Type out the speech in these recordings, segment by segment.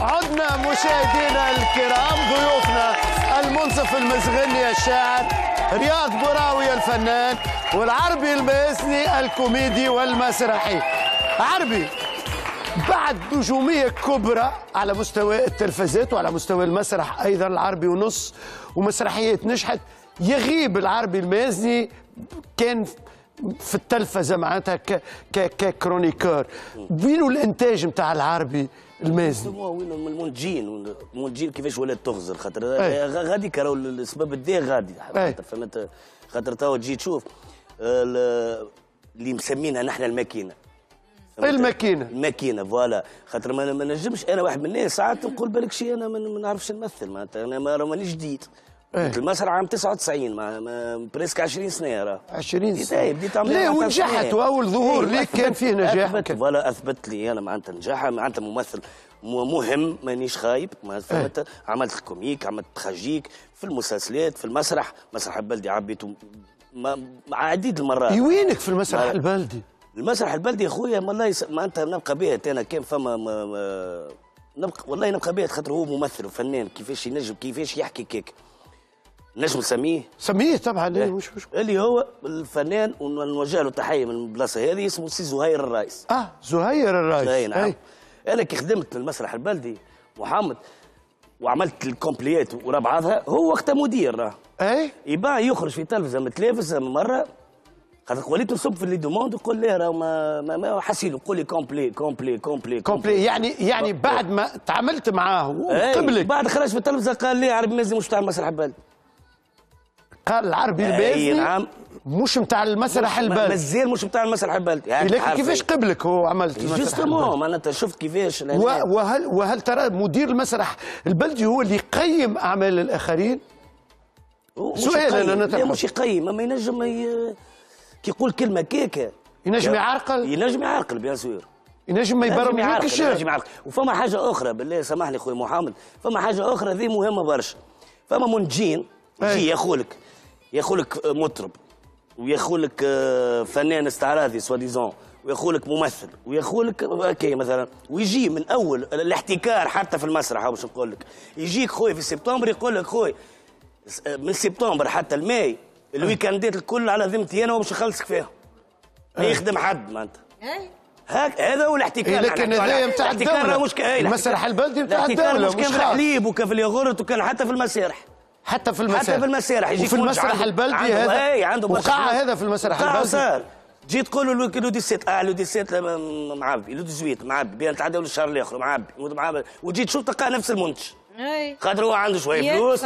عدنا مشاهدينا الكرام ضيوفنا المنصف المزغني الشاعر رياض بوراوي الفنان والعربي المازني الكوميدي والمسرحي. عربي بعد نجومية كبرى على مستوى التلفزات وعلى مستوى المسرح أيضا العربي ونص ومسرحيات نجحت. يغيب العربي المازني كان في التلفزة معناتها ككرونيكور. وينو الإنتاج نتاع العربي؟ وين المنتجين المنتجين كيفاش ولات تغزر خاطر أي. غادي راهو السبب الداء غادي. أي. خاطر فهمت؟ خاطر تو تجي تشوف آه، ال- اللي مسمينها نحن الماكينة. فهمت؟ الماكينة. الماكينة فوالا. خاطر ما نجمش أنا واحد من الناس ساعات نقول بالك شيء أنا ما نعرفش نمثل. معناتها أنا مانيش جديد. أي. المسرح عام 99 ما ما بريسك 20 سنة راه 20 بديت- سنة. بديت عمري لا 14 ونجحت. وأول ظهور إيه، ليك كان فيه نجاح. أثبت كان. ولا أثبت لي أنا معناتها نجاح معناتها ممثل مهم مانيش خايب ما فهمت عملت ال comique عملت tragique في المسلسلات في المسرح. مسرح البلدي عبيته عديد المرات. وينك في المسرح ما- البلدي؟ المسرح البلدي يا خويا والله يس... معناتها نبقى bête أنا كان فما ما... ما... نبقى والله نبقى bête خاطر هو ممثل وفنان. كيفاش ينجم كيفاش يحكي كيك. نجم نسميه سميه طبعا لا مش مش اللي هو الفنان ونوجه له تحية من البلاصة هذه اسمه سي زهير الرايس آه زهير الرايس اي نعم. أي. أنا كي خدمت المسرح البلدي محمد وعملت ال complet ات ورا بعضها هو وقتها مدير. اي يباع يخرج في تلفزه متلافز مرة خاطر وليت نصب في les demandes يقول لي راه ما ما, ما حسين يقول لي complet complet complet complet يعني يعني بعد ما تعاملت معاه إيه، وقبلك بعد خرج في التلفزه قال لي عربي مازال مش تاع المسرح البلدي. قال العربي اي المازني نعم. مش نتاع المسرح البلدي. مازال مش بتاع المسرح البلدي. هاك لكن كيفاش إيه. قبلك هو عملت justement معناتها شفت كيفاش وهل وهل ترى مدير المسرح البلدي هو اللي يقيم أعمال الآخرين؟ سؤال. أنا لا. مش يقيم. أما ينجم ي... كي يقول كلمة كيكة. ينجم يعرقل؟ ينجم يعرقل bien sûr. ينجم ما ينجم يبرمجوك يعرقل الشيء ينجم يعرقل. وفما حاجة أخرى بالله سامحني خويا محمد. فما حاجة أخرى ذي مهمة برشا. فما منتجين. يجي ياخولك ياخولك مطرب وياخولك آه، فنان استعراضي soi-disant وياخولك ممثل وياخولك OK مثلا ويجي من أول الاحتكار حتى في المسرح باش نقول لك. يجيك خويا في سبتمبر يقول لك خويا س- من سبتمبر حتى الماي ال weekend ات الكل على ذمتي أنا ومش نخلصك فيهم ما يخدم حد معناتها. أي. هاك هذا هو الاحتكار. إيه، لكن هذايا ك- إيه، المسرح البلدي الاحتكار الدولة، مش كان في. الحليب وكان في الياغورت وكان حتى في المسارح. حتى في المسرح حتى في المسارح وفي منتج المسرح البلدي عنده- هذا اي عنده وقع. هذا في المسرح وقع البلدي. صار جيت تقول له لو لو 17 آه لو 17 لا، م- معبي لو 18 معبي بين تعدى الشهر الآخر معبي معبي وتجي تشوف تلقى نفس المنتج. أي. خاطر هو عنده شوية. فلوس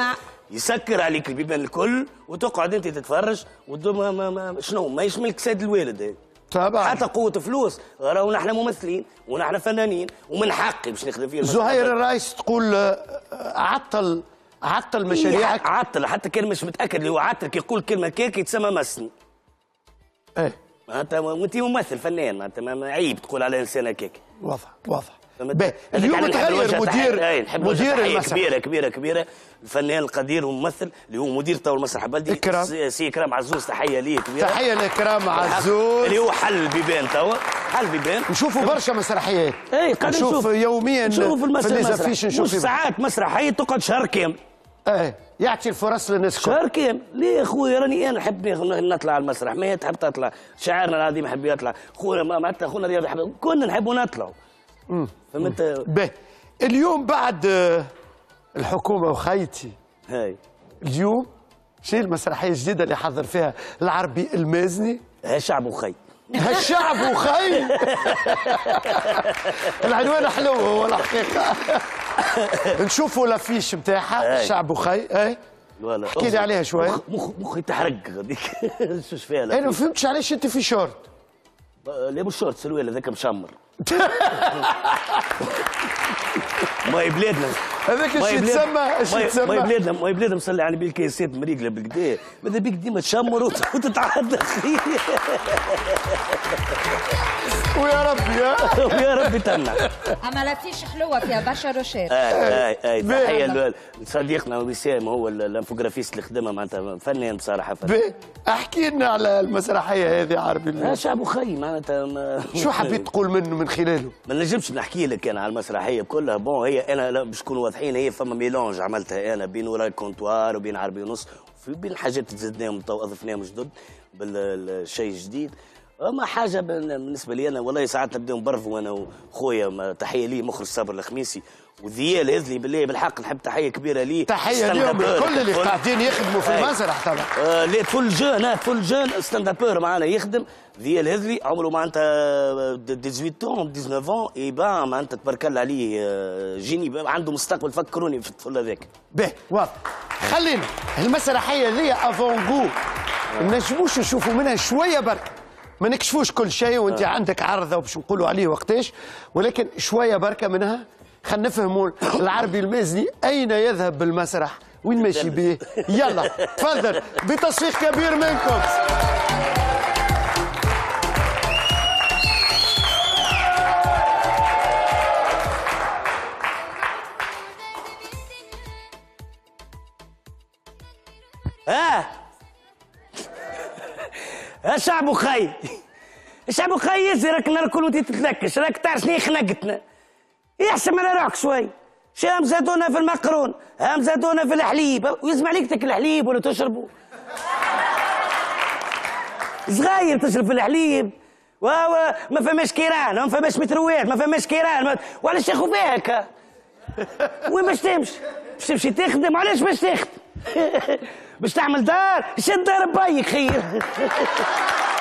يسكر عليك البيبان الكل وتقعد أنت تتفرج وتدوم ما ما ما شنو؟ ما يشملك سيد الوالد. طبعا حتى قوة فلوس. راهو نحن ممثلين ونحن فنانين ومن حقي باش نخدم فيه زهير الرئيس تقول آه، عطل عطل مشاريعك. عطل حتى كان مش متأكد اللي هو عطل كي يقول كلمة كيك يتسمى مسني إيه. معناتها وانت ممثل فنان ما عيب تقول على انسان هكاك واضح واضح. اليوم تغير مدير نوجه مدير المسرح. كبيرة كبيرة كبيرة. الفنان القدير والممثل اللي هو مدير تو المسرح البلدي. إكرام. سي- اكرام عزوز تحية ليه كبيرة. تحية لاكرام عزوز. اللي هو حل البيبان توا. حل البيبان نشوفوا برشا مسرحيات. اي قاعد نشوف يوميا نشوف في المسرح مش نشوف في- ساعات مسرحية تقعد شهر كامل. إيه يعطي الفرص للناس. شهر كامل ليه يا خويا راني أنا نحب نطلع على المسرح. ما هي تحب تطلع. شاعرنا العظيم يحب يطلع. خونا ما معناتها خونا رياض يحب كنا نحبوا نطلعوا فهمت؟ باهي اليوم بعد آه، الحكومة وخيتي هاي. اليوم شيء المسرحية الجديدة اللي حضر فيها العربي المازني؟ شعب وخي. هالشعب وخي؟ العنوان حلو هو الحقيقة نشوفوا لافيش نتاعها أي. شعب وخي اي ولا احكي لي عليها شوي. مخ مخ مخي تحرق غاديك شوش فيها أنا لا ما فهمتش علاش أنت في شورت لا مش شورت سروال هذاك مشمر. ما هي بلادنا هذاك ماي بلاد- يتسمى إيش ماي- بلادنا ماي بلادنا مصلي على بالكيسات مريقله بالكدا ماذا بيك ديما تشمر وت- وتتعدى خير ويا ربي؟ ويا ربي تمنع. أما l'affiche حلوة فيها برشا روشات. اي اي اي باهي. تحية ل- لصديقنا وسام هو ال- ال infographiste اللي خدمها معناتها فنان بصراحة. فنان احكي لنا على المسرحية هذه عربي آه،. شعب خي معناتها ما- شو حبيت تقول منه من خلاله؟ ما نجمش نحكي لك أنا على المسرحية كلها. bon هي أنا لا باش نكونوا واضحين هي فما mélange عملتها أنا بين وراء ال comptoir وبين عربي ونص بين حاجات زدناهم تو أضفناهم جدد بالشيء الجديد أما حاجة بالنسبة لي أنا والله ساعات نبداو نبرفوا أنا وخويا تحية لي مخرج صابر الخميسي. وذيال هذلي بالله بالحق نحب تحية كبيرة لي. تحية اليوم. لكل اللي قاعدين يخدموا في. المسرح طبعا آه، فول جون ها فول جون ستاند ابور معنا يخدم. ديال هذلي عمره معناتها 18 أون 19 أون. إي با معناتها تبارك الله عليه آه، جيني. عنده مستقبل فكروني في الطفل هذاك. به واضح. خلينا المسرحيه ذي افون جو ما نجموش نشوفوا منها شوية برك. ما نكشفوش كل شيء وأنت عندك عرضة وباش نقولوا عليه وقتاش. ولكن شوية بركة منها. خلينا نفهموا العربي المازني أين يذهب بالمسرح؟ وين ماشي به يلا تفضل. بتصفيق كبير منكم. ها ها شعب خي شعب خي يزي راك نركل وانت تتلكش راك تعرف شنو خنقتنا يحسن على روحك شوي. شام زادونا في المقرون هام زادونا في الحليب. ويسمع ليك تاكل الحليب ولا تشربه صغير تشرب في الحليب. واو ما فماش كيران ما فماش متروات ما فماش كيران. وعلاش تاخذ فيها هكا؟ وين باش تمشي؟ باش تمشي تخدم علاش باش تخدم؟ باش تعمل دار شد دار بايك خير.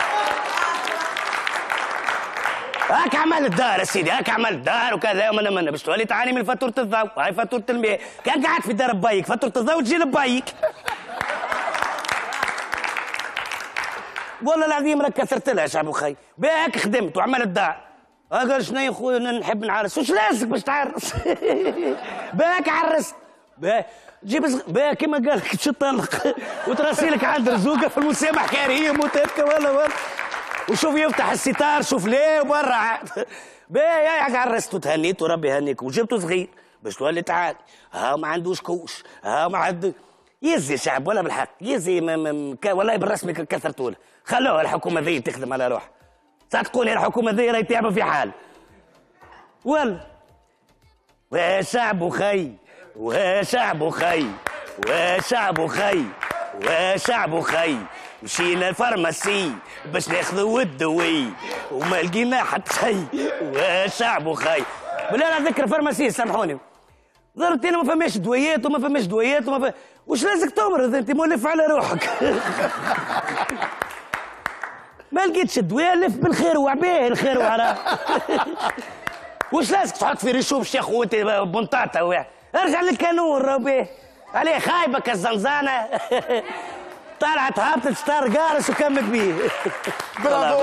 هاك عملت دار يا سيدي هاك عملت دار وكذا ومنا منا باش تولي تعاني من فاتورة الضوء. هاي فاتورة الماء كان قاعد في دار بايك فاتورة الضوء تجي لبايك. والله العظيم راك كثرت لها شعب خي بهاك خدمت وعملت دار ها قال شنو يا خويا نحب نعرس. وش لازمك باش تعرس؟ بهاك عرست باه جيب باه كيما قال لك تطلق وتراسيلك عند رزوقة في المسامح كريم وتبكى ولا ولا وشوف يفتح الستار شوف ليه وبرا. عاد باه يا عرست وتهنيت وربي يهنيك وجبته صغير. باش تولي تعال. ها ما عندوش كوش ها ما عنده يزي شعب ولا بالحق. يزي ما كا- والله بالرسمي كثرتوا له خلوها الحكومة ذي تخدم على روحها تقول الحكومة ذي راهي تعبة في حال. ولا وشعب خي وشعب خي وشعب خي وشعب خي مشينا ال pharmacie باش ناخذوا الدوي وما لقينا حتى شيء وشعب خي. بلا أنا ذكر pharmacie سامحوني. ضربت أنا ما فماش دويات وما فماش دويات وما ف... وش لازمك تمرض انت مولف على روحك. ما لقيتش الدواء لف بالخير وعبيه الخير وعراه وش لازمك تحط في ريشوب شيخ وانت بنطاطا ارجع للكانون ربي. عليه خايبه كالزنزانه طلعت هابطت ستار قارس وكمل بيه. برافو!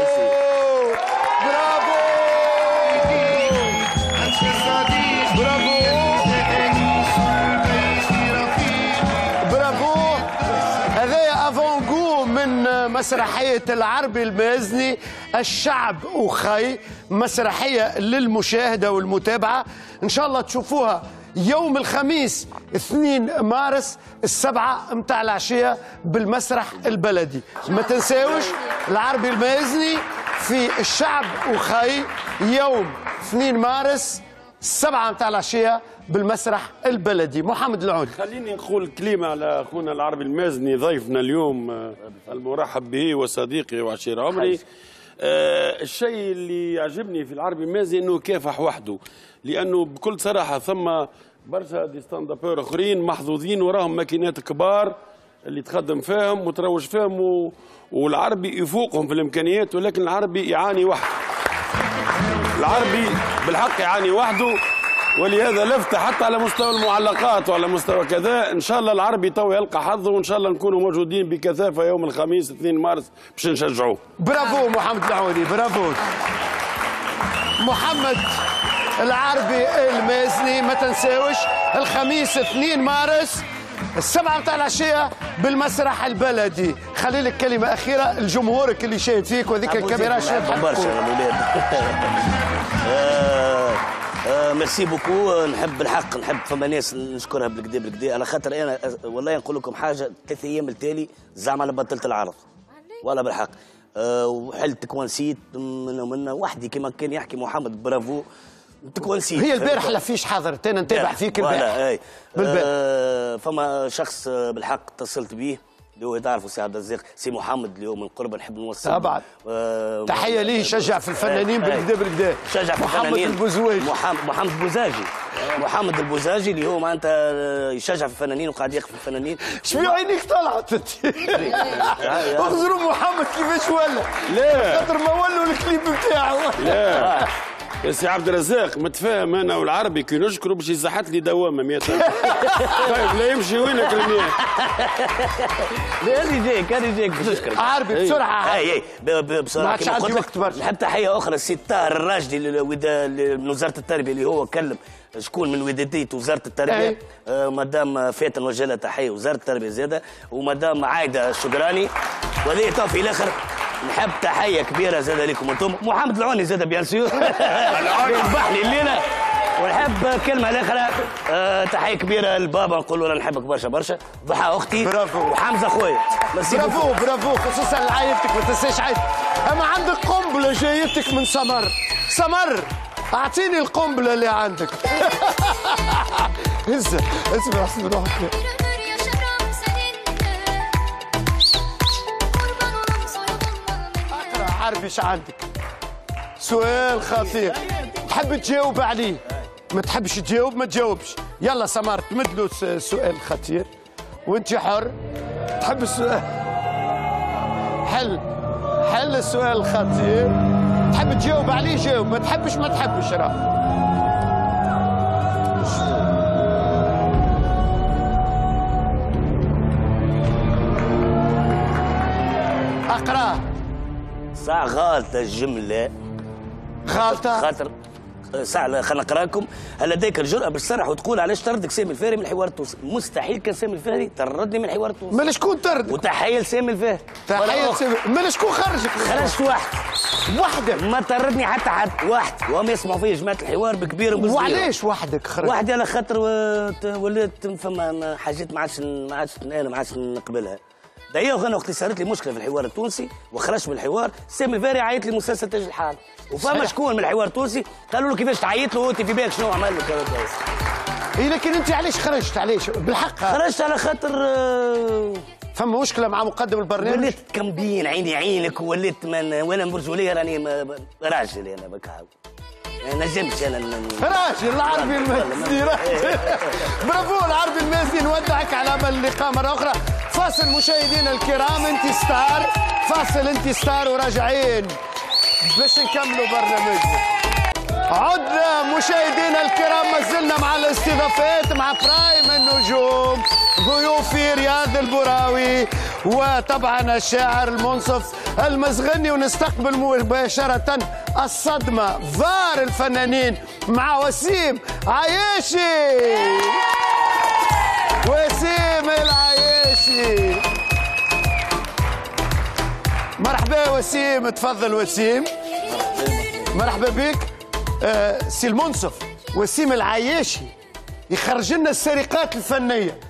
برافو! برافو! برافو! هذايا افونغو من مسرحية العربي المازني الشعب أخي مسرحية للمشاهدة والمتابعة. إن شاء الله تشوفوها. يوم الخميس 2 مارس السبعة متاع العشية بالمسرح البلدي. ما تنساوش العربي المازني في الشعب أخي يوم 2 مارس السبعة متاع العشية بالمسرح البلدي. محمد العودي خليني نقول كلمة على أخونا العربي المازني ضيفنا اليوم آه، المرحب به وصديقي وعشير عمري. آه الشيء اللي يعجبني في العربي المازني أنه كافح وحده. لأنه بكل صراحة ثم برشا des stand-upeurs آخرين محظوظين وراهم ماكينات كبار اللي تخدم فيهم وتروج فيهم و... والعربي يفوقهم في الإمكانيات ولكن العربي يعاني وحده. العربي بالحق يعاني وحده ولهذا لفت حتى على مستوى المعلقات وعلى مستوى كذا. إن شاء الله العربي تو يلقى حظه وإن شاء الله نكونوا موجودين بكثافه يوم الخميس 2 مارس باش نشجعوه. برافو محمد العودي برافو. محمد العربي المازني ما تنساوش الخميس 2 مارس السبعة متاع العشية بالمسرح البلدي. خلي لك كلمة أخيرة لجمهورك اللي شاهد فيك وذيك الكاميرا شاهد برشا يا الاولاد آه، آه، merci beaucoup. نحب الحق نحب فما ناس نشكرها بالكدا بالكدا على خاطر أنا أس- والله نقول لكم حاجة ثلاث أيام التالي زعما أنا بطلت العرض. والله بالحق. أه وحلت تكوانسيت من ومن وحدي كما كان يحكي محمد. برافو. تكوانسيت هي البارح لا فيش حاضر. أنا نتابع فيك البارح. بالبارح. آه فما شخص آه، بالحق اتصلت به اللي هو تعرفوا سي عبد الرزاق سي محمد اللي هو من قرب نحب نوصل. طبعا. تحية ليه يشجع في الفنانين بالكدا بالكدا شجع في محمد الفنانين. البوزواج محمد محمد البوزاجي. محمد البوزاجي اللي هو معناتها آه، يشجع في الفنانين وقاعد يخدم في الفنانين. شبيع عينيك طلعت. انت اخزروا محمد كيفاش ولا. لا. خاطر ما ولوا الكليب بتاعه. لا. يا سي عبد الرزاق متفاهم أنا والعربي كي نشكره باش يزحت لي دوامة 100 طيب لا يمشي وينك المياه؟ هذه جايك هذه جايك تشكرك عربي بسرعة. اي اي ب- ب- بصراحة ما عادش عندي وقت برشا. نحب تحية أخرى السي طاهر ل- من وزارة التربية اللي هو كلم. شكون من وداديه وزارة التربية؟ أي. آه مدام فاتن وجه لها تحية وزارة التربية زادة ومدام عايدة الشقراني وهذه تو في الآخر. نحب تحية كبيرة زادة لكم أنتم. محمد العوني زادة bien sûr يذبح لي الليلة ونحب كلمة الاخرى آه تحية كبيرة لبابا نقول له نحبك برشا برشا. ضحى أختي. برافو. وحمزة خويا برافو برافو. خصوصا لعائلتك ما تنساش عائلتك. أما عندك قنبلة جايتك من سمر. سمر أعطيني القنبلة اللي عندك. اسمع اسمع. اسمع روحك عارف إيش عندك. سؤال خطير. تحب تجاوب عليه؟ ما تحبش تجاوب؟ ما تجاوبش. يلا سمر تمد له سؤال خطير. وأنت حر؟ تحب السؤال حل. حل السؤال الخطير تحب تجاوب عليه؟ جاوب. ما تحبش؟ ما تحبش. راه. ساعة غالطة الجملة. غالطة؟ خاطر ساعة خلينا نقرأ لكم. هل لديك الجرأة باش تصرح وتقول علاش طردك سامي الفاري من الحوار التونسي مستحيل كان سامي الفاري طردني من الحوار التونسي. مال شكون طرد. وتحية لسامي الفاري تحية ولا سامي مال شكون خرجك خرجت واحد. وحدك ما طردني حتى حد. واحد. وهم يسمعوا فيا جماعة الحوار بكبير وبصغير وعلاش وحدك خرجت واحد على خاطر ولات فما حاجات ما عادش ما عادش أنا ما عادش نقبلها. دايما أنا وقت صارت لي مشكلة في الحوار التونسي وخرجت من الحوار. سامي الفاري عيط لي مسلسل تاج الحال. وفما. شكون من الحوار التونسي. قالوا له كيفاش تعيط له انت في بالك شنو عمل له؟ كذا كذا. اي لكن أنت علاش خرجت؟ علاش؟ بالحق. خرجت على خاطر آه، فما مشكلة مع مقدم البرنامج؟ وليت combine عيني عينك وليت من وأنا برجوليه راني راجل أنا بكا نجمش أنا راجل العربي المازني راجل. برافو العربي المازني نودعك على امل اللقاء مرة أخرى. فاصل مشاهدينا الكرام أنت ستار. فاصل أنت ستار وراجعين باش نكملوا برنامجنا. عدنا مشاهدينا الكرام ما زلنا مع الاستضافات مع prime النجوم. ضيوفي رياض البراوي وطبعا الشاعر المنصف المزغني ونستقبل مباشرة الصدمة. ظار الفنانين مع وسيم عياشي وسيم العياشي مرحبا وسيم. تفضل وسيم. مرحبا بك. آه سي المنصف. وسيم العياشي يخرج لنا السرقات الفنية.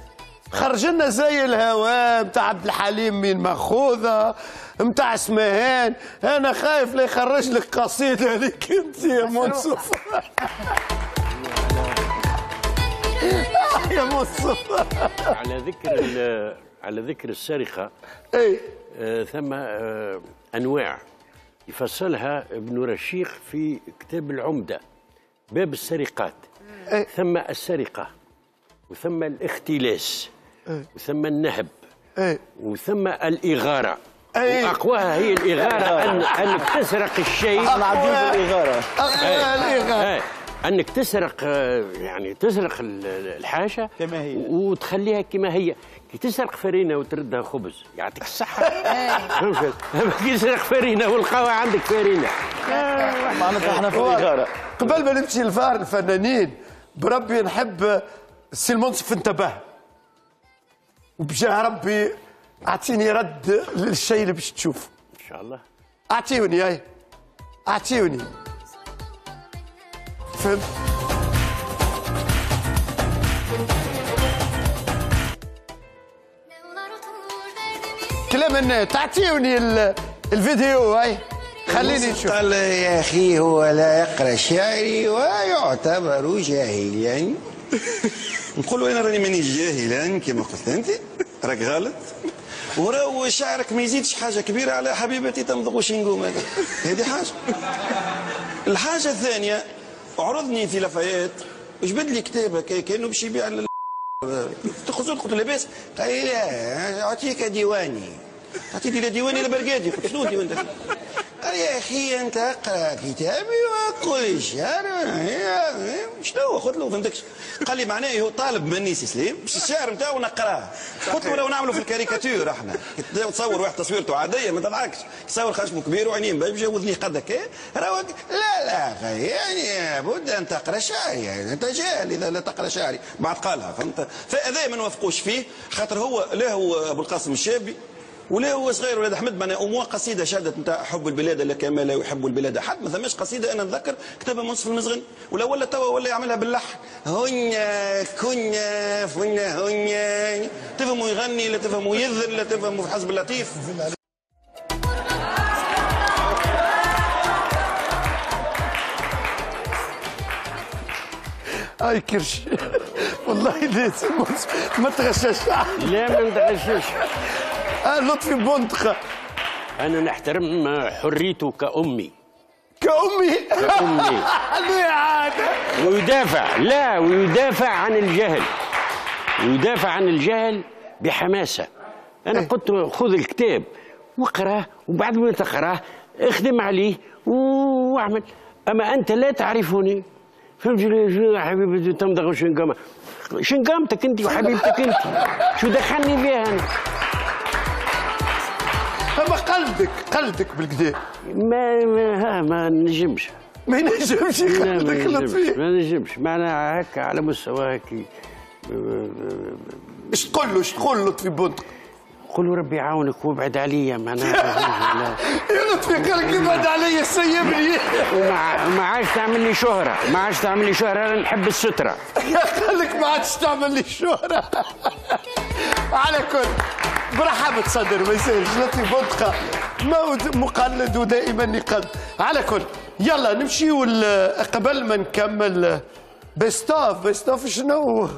خرج لنا زي الهواء متاع عبد الحليم من ماخوذة متاع اسمهان أنا خايف لا يخرج لك قصيدة هذيك أنت يا منصف. يا منصف. على ذكر على ذكر السرقة اي آه، ثم آه، أنواع. يفصلها ابن رشيق في كتاب العمدة باب السرقات. إيه. ثم السرقة وثم الاختلاس. وثم النهب. اي وثم الإغارة. إيه. وأقواها هي الإغارة ان انك تسرق الشيء. العظيم الإغارة. الإغارة. إيه. أنك تسرق يعني تسرق ال- ال- الحاجة كما هي. وتخليها كما هي. كي تسرق فرينة وتردها خبز. يعطيك الصحة. فهمت؟ كي تسرق فرينة والقهوة عندك فرينة. معناتها إحنا في الإغارة. قبل ما نمشي لفار الفنانين بربي نحب السي المنصف انتبه وبجاه ربي أعطيني رد للشيء اللي باش تشوف. إن شاء الله. أعطيوني أي. أعطيوني. فهمت؟ كلام الناس تعطيوني ال- الفيديو هاي خليني نشوف. قال يا أخي هو لا يقرأ شعري ويعتبر جاهلا. نقول له أنا راني مانيش جاهلا كما قلت أنت؟ راك غلط. وراو شعرك ما يزيدش حاجة كبيرة على حبيبتي تمضغ وشنقوم هذا هذه حاجة. الحاجة الثانية عرضني في لافايات. وجبد لي كتاب كأنه باش يبيع تخزون قلت له لاباس قال لي لا أعطيك ديواني. اعطيني لا ديواني لا برقادي قلت شنو ديوان؟ قال يا أخي أنت اقرأ كتابي وكل شهر شنو قلت له فهمتكش قال لي معناه هو طالب مني سي سليم باش الشعر نتاعو نقراه قلت له لو نعملوا في الكاريكاتير إحنا. تصور واحد تصويرته عادية ما تضحكش. تصور خشمه كبير وعينين بيبجه وذنيه قد هكا راهو لا لا يعني لابد أن تقرأ شعري يعني أنت جاهل إذا لا تقرأ شعري. بعد قالها فهمت؟ فهذا ما نوافقوش فيه. خاطر هو لا هو أبو القاسم الشابي. ولا هو صغير ولاد أحمد؟ معناها اموا قصيدة شهدت نتاع حب البلاد لا كما لا يحب البلاد أحد. ما ثماش قصيدة أنا نذكر كتبها منصف المزغن. ولا ولا توا ولا يعملها باللحن. هنيا كنا فنا هنيا. تفهموا يغني لا تفهموا يذل لا تفهموا في حزب اللطيف. هاي كرش. والله ليس ما تغشش. لا ما نتغشش آه لطفي بندقة أنا نحترم حريته كأمي. كأمي؟ كأمي. عادة؟ ويدافع. لا ويدافع عن الجهل. ويدافع عن الجهل بحماسة. أنا قلت له خذ الكتاب واقرأه وبعد ما تقرأه اخدم عليه واعمل. أما أنت لا تعرفني. فهمت شنو يا حبيبتي؟ تمضغ شنقامة. شنقامتك أنت وحبيبتك أنت. شو دخلني فيها أنا؟ قلدك قلدك بالكدا ما ما, ها ما نجمش. ما ينجمش يقلدك لطفي ما نجمش. معناها هكا على مستوى هكي. إيش تقول له إيش تقول لطفي بندقة قولوا ربي يعاونك وابعد عليا معناها. يا لطفي قال لك يبعد علي سيبني. وما ما عادش تعمل لي شهرة. ما عادش تعمل لي شهرة. أنا نحب السترة. قال لك ما عادش تعمل لي الشهرة على كل. برحبة صدر ما يسالش لطفي بندقة موت مقلد ودائما يقلد على كل. يلا نمشي قبل ما نكمل. بيستوف بيستوف شنو؟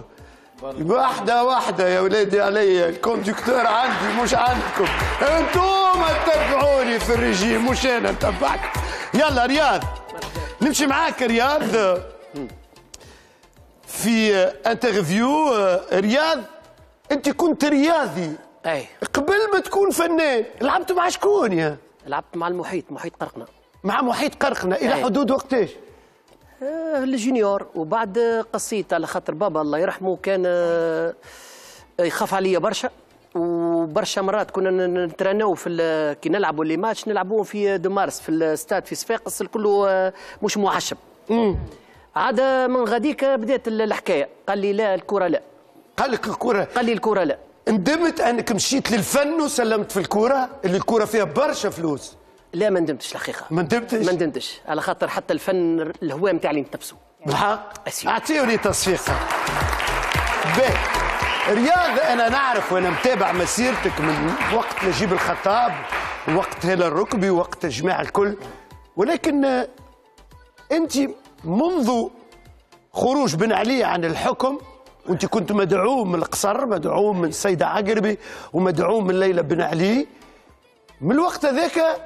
واحدة واحدة يا ولادي علي الكوندكتور عندي مش عندكم. أنتم تتبعوني في الرجيم مش أنا نتبعكم يلا رياض. نمشي معاك رياض. في interview رياض أنت كنت رياضي. اي قبل ما تكون فنان لعبت مع شكون يا؟ لعبت مع المحيط محيط قرقنة. مع محيط قرقنة إلى أي. حدود وقتاش؟ آه ال junior وبعد قصيت على خاطر بابا الله يرحمه كان آه، يخاف عليا برشا. وبرشا مرات كنا ن- نتراناو في كي نلعبوا les matchs نلعبوهم في deux mars في الاستاد في صفاقس الكل آه، مش معشب عاد من غاديك بدات ال- الحكاية. قال لي لا الكره لا. قال لك الكرة قال لي الكره لا. ندمت انك مشيت للفن وسلمت في الكرة اللي الكرة فيها برشا فلوس. لا ما ندمتش الحقيقة ما ندمتش؟ ما ندمتش. على خاطر حتى الفن الهوام تاعي نتنفسوا بالحق أسير. أعطيوني تصفيقة باهي رياض أنا نعرف وأنا متابع مسيرتك من وقت نجيب الخطاب وقت هلا الركبي وقت الجماعة الكل. ولكن آه، أنت منذ خروج بن علي عن الحكم وانت كنت مدعوم من القصر مدعوم من السيدة عقربي ومدعوم من ليلى بن علي. من الوقت هذاك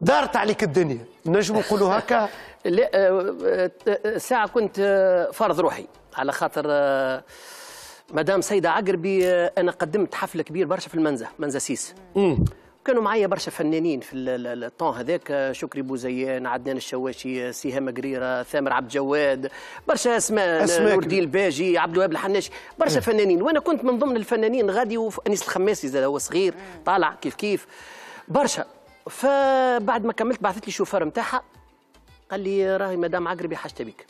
دارت عليك الدنيا. نجم نقولوا هكا. لا آه، آه، ساعة كنت آه، فرض روحي. على خاطر مدام سيدة عقربي أنا قدمت حفل كبير برشا في المنزة منزة سيس. كانوا معايا برشا فنانين في ال- ال- الطون هذاك آه، شكري بوزيان عدنان الشواشي آه، سهام قريرة ثامر عبد جواد برشا أسماء أسماء نور الدين الباجي عبد الوهاب الحناشي برشا فنانين. وأنا كنت من ضمن الفنانين غادي وانيس الخماسي زاد هو صغير طالع كيف كيف برشا. فبعد ما كملت بعثت لي شوفار نتاعها قال لي راهي مدام عقربي حاجتي بك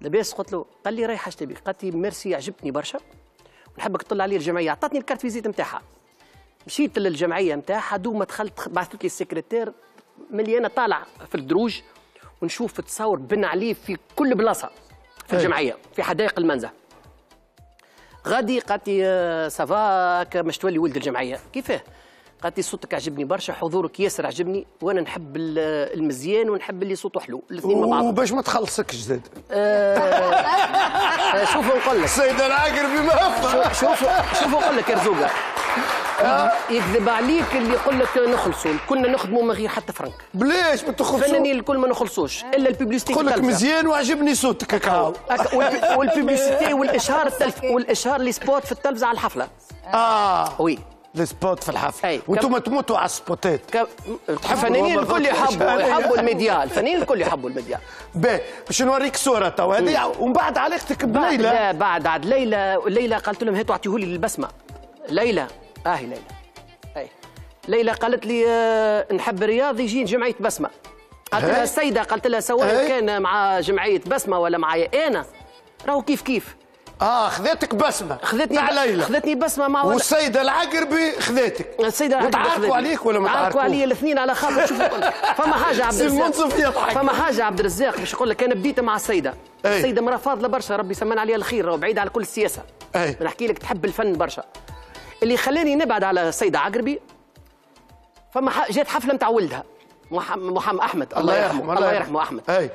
لاباس قلت له قال لي راهي حاجتي بك قالت لي ميرسي عجبتني برشا. ونحبك تطلع علي الجمعية. عطاتني ال carte visite نتاعها مشيت للجمعية نتاعها دوما دخلت بعثت لي ال secrétaire مليانه طالع في الدروج ونشوف تصور بن علي في كل بلاصة في. الجمعية في حدائق المنزه غادي قالت لي آه، ça va هكا مش تولي ولد الجمعية. كيفاه؟ قالت لي صوتك عجبني برشا حضورك ياسر عجبني وأنا نحب ال- المزيان ونحب اللي صوته حلو الاثنين مع بعض. وباش ما تخلصكش زاد آه، شوف نقول لك. السيد العقربي ما أفضل. شوف شوف نقول لك يا رزوقة. يكذب عليك اللي يقول لك نخلصوا كنا نخدموا من غير حتى فرنك. بلاش ما تخلصوا. فنانين الكل ما نخلصوش. إلا ال publicité يقول لك. مزيان وعجبني صوتك هكا هكا والب- وال publicité والإشهار التلف والإشهار les spots في التلفزة على الحفلة. آه. oui. ال spot في الحفل أي. وأنتم تموتوا على السبوتات. الفنانين الكل يحبوا يحبوا الميديا الفنانين الكل يحبوا الميديا باهي باش نوريك صورة تو. هذه ومن بعد علاقتك بليلى. لا بعد عاد ليلى ليلى قالت لهم هاتوا اعطيهولي للبسمة. ليلى. اهي ليلى اي ليلى قالت لي آه، نحب رياض يجي جمعية بسمة قالت لها هاي. السيدة قالت لها سواء. كان مع جمعية بسمة ولا معايا أنا راهو كيف كيف آه خذيتك بسمة خذتني تاع ليلى خذتني بسمة مع ولا والسيدة العقربي خذاتك السيدة العقربي وتعاركوا. عليك ولا ما تعاركوا تعاركوا علي الاثنين على خاطر شوف. فما حاجة عبد الرزاق. فما حاجة عبد الرزاق باش نقول لك أنا بديت مع السيدة أي. السيدة مراه فاضلة برشا ربي يسمن عليها الخير راهو بعيده على كل السياسة أي. نحكي لك تحب الفن برشا اللي خلاني نبعد على السيده عقربي فما. جات حفلة نتاع ولدها محمد, أحمد الله يرحمه الله يرحمه أحمد. أي.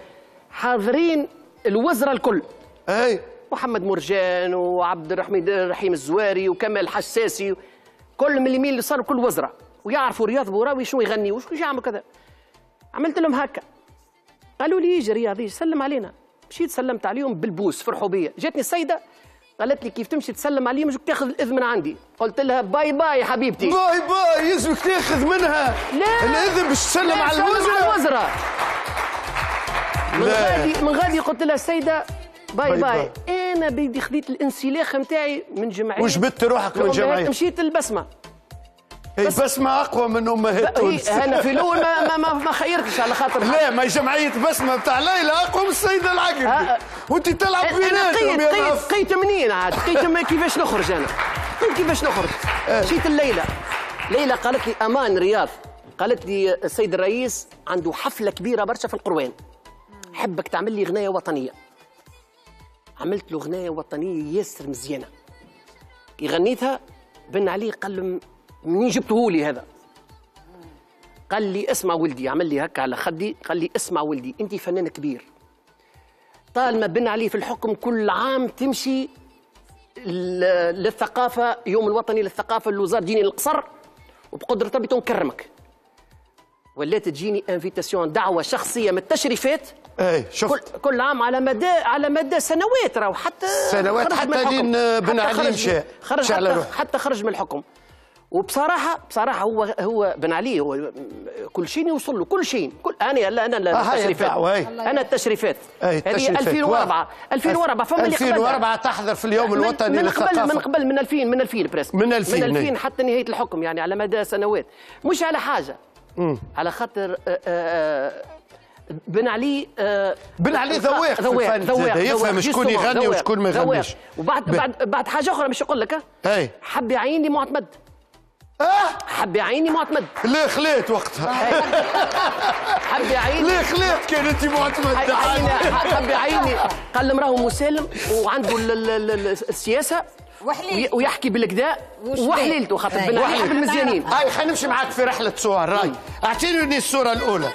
حاضرين الوزراء الكل. أي. محمد مرجان وعبد الرحمن الرحيم الزواري وكمال حساسي كل من اليمين اللي صاروا كل وزراء. ويعرفوا رياض بوراوي شنو يغني وشو يعمل كذا. عملت لهم هكا. قالوا لي يجي رياض يجي سلم علينا. مشيت سلمت عليهم بالبوس فرحوا بيا. جاتني السيدة قالت لي كيف تمشي تسلم عليهم مش تاخذ الإذن من عندي. قلت لها bye bye حبيبتي. bye bye يلزمك تاخذ منها لا. الإذن باش تسلم على الوزراء. الوزراء. من. غادي من غادي قلت لها السيده bye bye bye, bye. أنا بدي خذيت الإنسلاخ نتاعي من جمعية. وجبدت روحك من جمعية مشيت البسمه هي بسمه أقوى من امهات تونس. أنا في الأول ما ما, ما, ما خيرتش على خاطر لا ما جمعية بسمه بتاع ليلى أقوى من السيدة آه، العقربي. آه. وأنت تلعب بيناتهم قيت يا قيت قيت منين عاد؟ قيت من كيفاش نخرج أنا؟ كيفاش نخرج؟ مشيت الليلة. ليلى قالت لي أمان رياض. قالت لي السيد الرئيس عنده حفلة كبيرة برشا في القروان. حبك تعمل لي غناية وطنية. عملت له غناية وطنية ياسر مزيانة. كي غنيتها بن علي قال له منين جبته لي هذا قال لي اسمع ولدي عمل لي هكا على خدي قال لي اسمع ولدي انت فنان كبير طالما بن علي في الحكم كل عام تمشي ل- للثقافة يوم الوطني للثقافة الوزارة تجيني القصر وبقدرة ربي تنكرمك ولات تجيني invitation دعوة شخصية من التشريفات اي كل, شفت كل عام على مدى على مدى سنوات راهو حتى سنوات خرج من حتى. لين بن علي مشى. خرج حتى. حتى خرج من الحكم وبصراحة بصراحة هو هو بن علي هو كل شيء يوصل له كل شيء كل أنا لا أنا لا آه، التشريفات. أنا التشريفات اي هذه التشريفات. 2004 2004 فما اللي قبلها. 2004 تحضر في اليوم الوطني من قبل من قبل من 2000 من 2000 presque من 2000 من 2000 نعم. حتى نهاية الحكم يعني على مدى سنوات مش على حاجة على خاطر آه، آه، بن علي آه، بن علي ذواق ذواق ذواق. يفهم. شكون يغني. وشكون ما. يغنيش. وبعد. بعد بعد حاجة أخرى باش نقول لك. اي حب يعيني معتمد آه حب يعيني معتمد. ليه خليت وقتها؟ حب يعيني ليه خليت؟ كان انت معتمد. حي- عيني. قال لمراه مسالم وعنده ال- ال- ال- السياسة وحليل. وي- ويحكي بالكدا. وحليلته خاطر أي. بن علي وحليل. يحب المزيانين هاي خلينا نمشي معاك في رحلة صور. راي. أعطيني الصورة الأولى.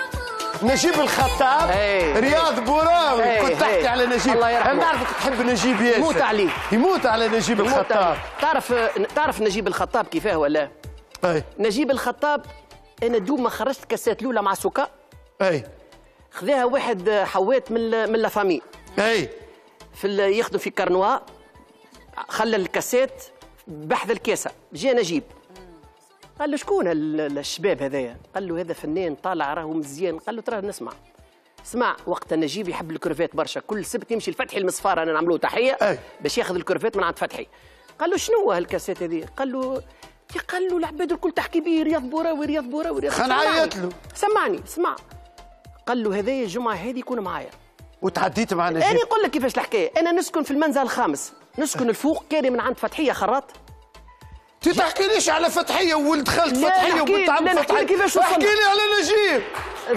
نجيب الخطاب أي. رياض بوراوي أي. كنت تحكي أي. على نجيب. الله يرحمه. أنا نعرفك تحب نجيب ياسر يموت عليه. يموت على نجيب الخطاب. تعرف تعرف نجيب الخطاب كيفاه ولا؟ أي. نجيب الخطاب أنا دوما خرجت كاسات الأولى مع سكا أي. خذاها واحد حوات من ال- من لا فامي. أي. في ال- يخدم في كارنوا خلى الكاسات بحذا الكاسة. جاء نجيب. قال له شكون ال- ال- الشباب هذايا؟ قال له هذا فنان طالع راهو مزيان. قال له تراه نسمع. اسمع وقت نجيب يحب الكرفات برشا. كل سبت يمشي لفتحي المصفار أنا نعملوا تحية أي. باش ياخذ الكرفات من عند فتحي. قال له شنو هالكاسات هذه؟ قال له قال له العباد الكل تحكي بيه رياض بوراوي رياض بوراوي رياض. عيط له. سمعني اسمع. قال له هذايا الجمعه هذه يكون معايا. وتعديت مع أنا نقول لك كيفاش الحكاية. أنا نسكن في المنزل الخامس. نسكن الفوق كاري من عند فتحية خراط انت تحكيليش على فتحية وولد خالت فتحية وبنت عم فتحية؟ كيفاش احكي. لي على نجيب.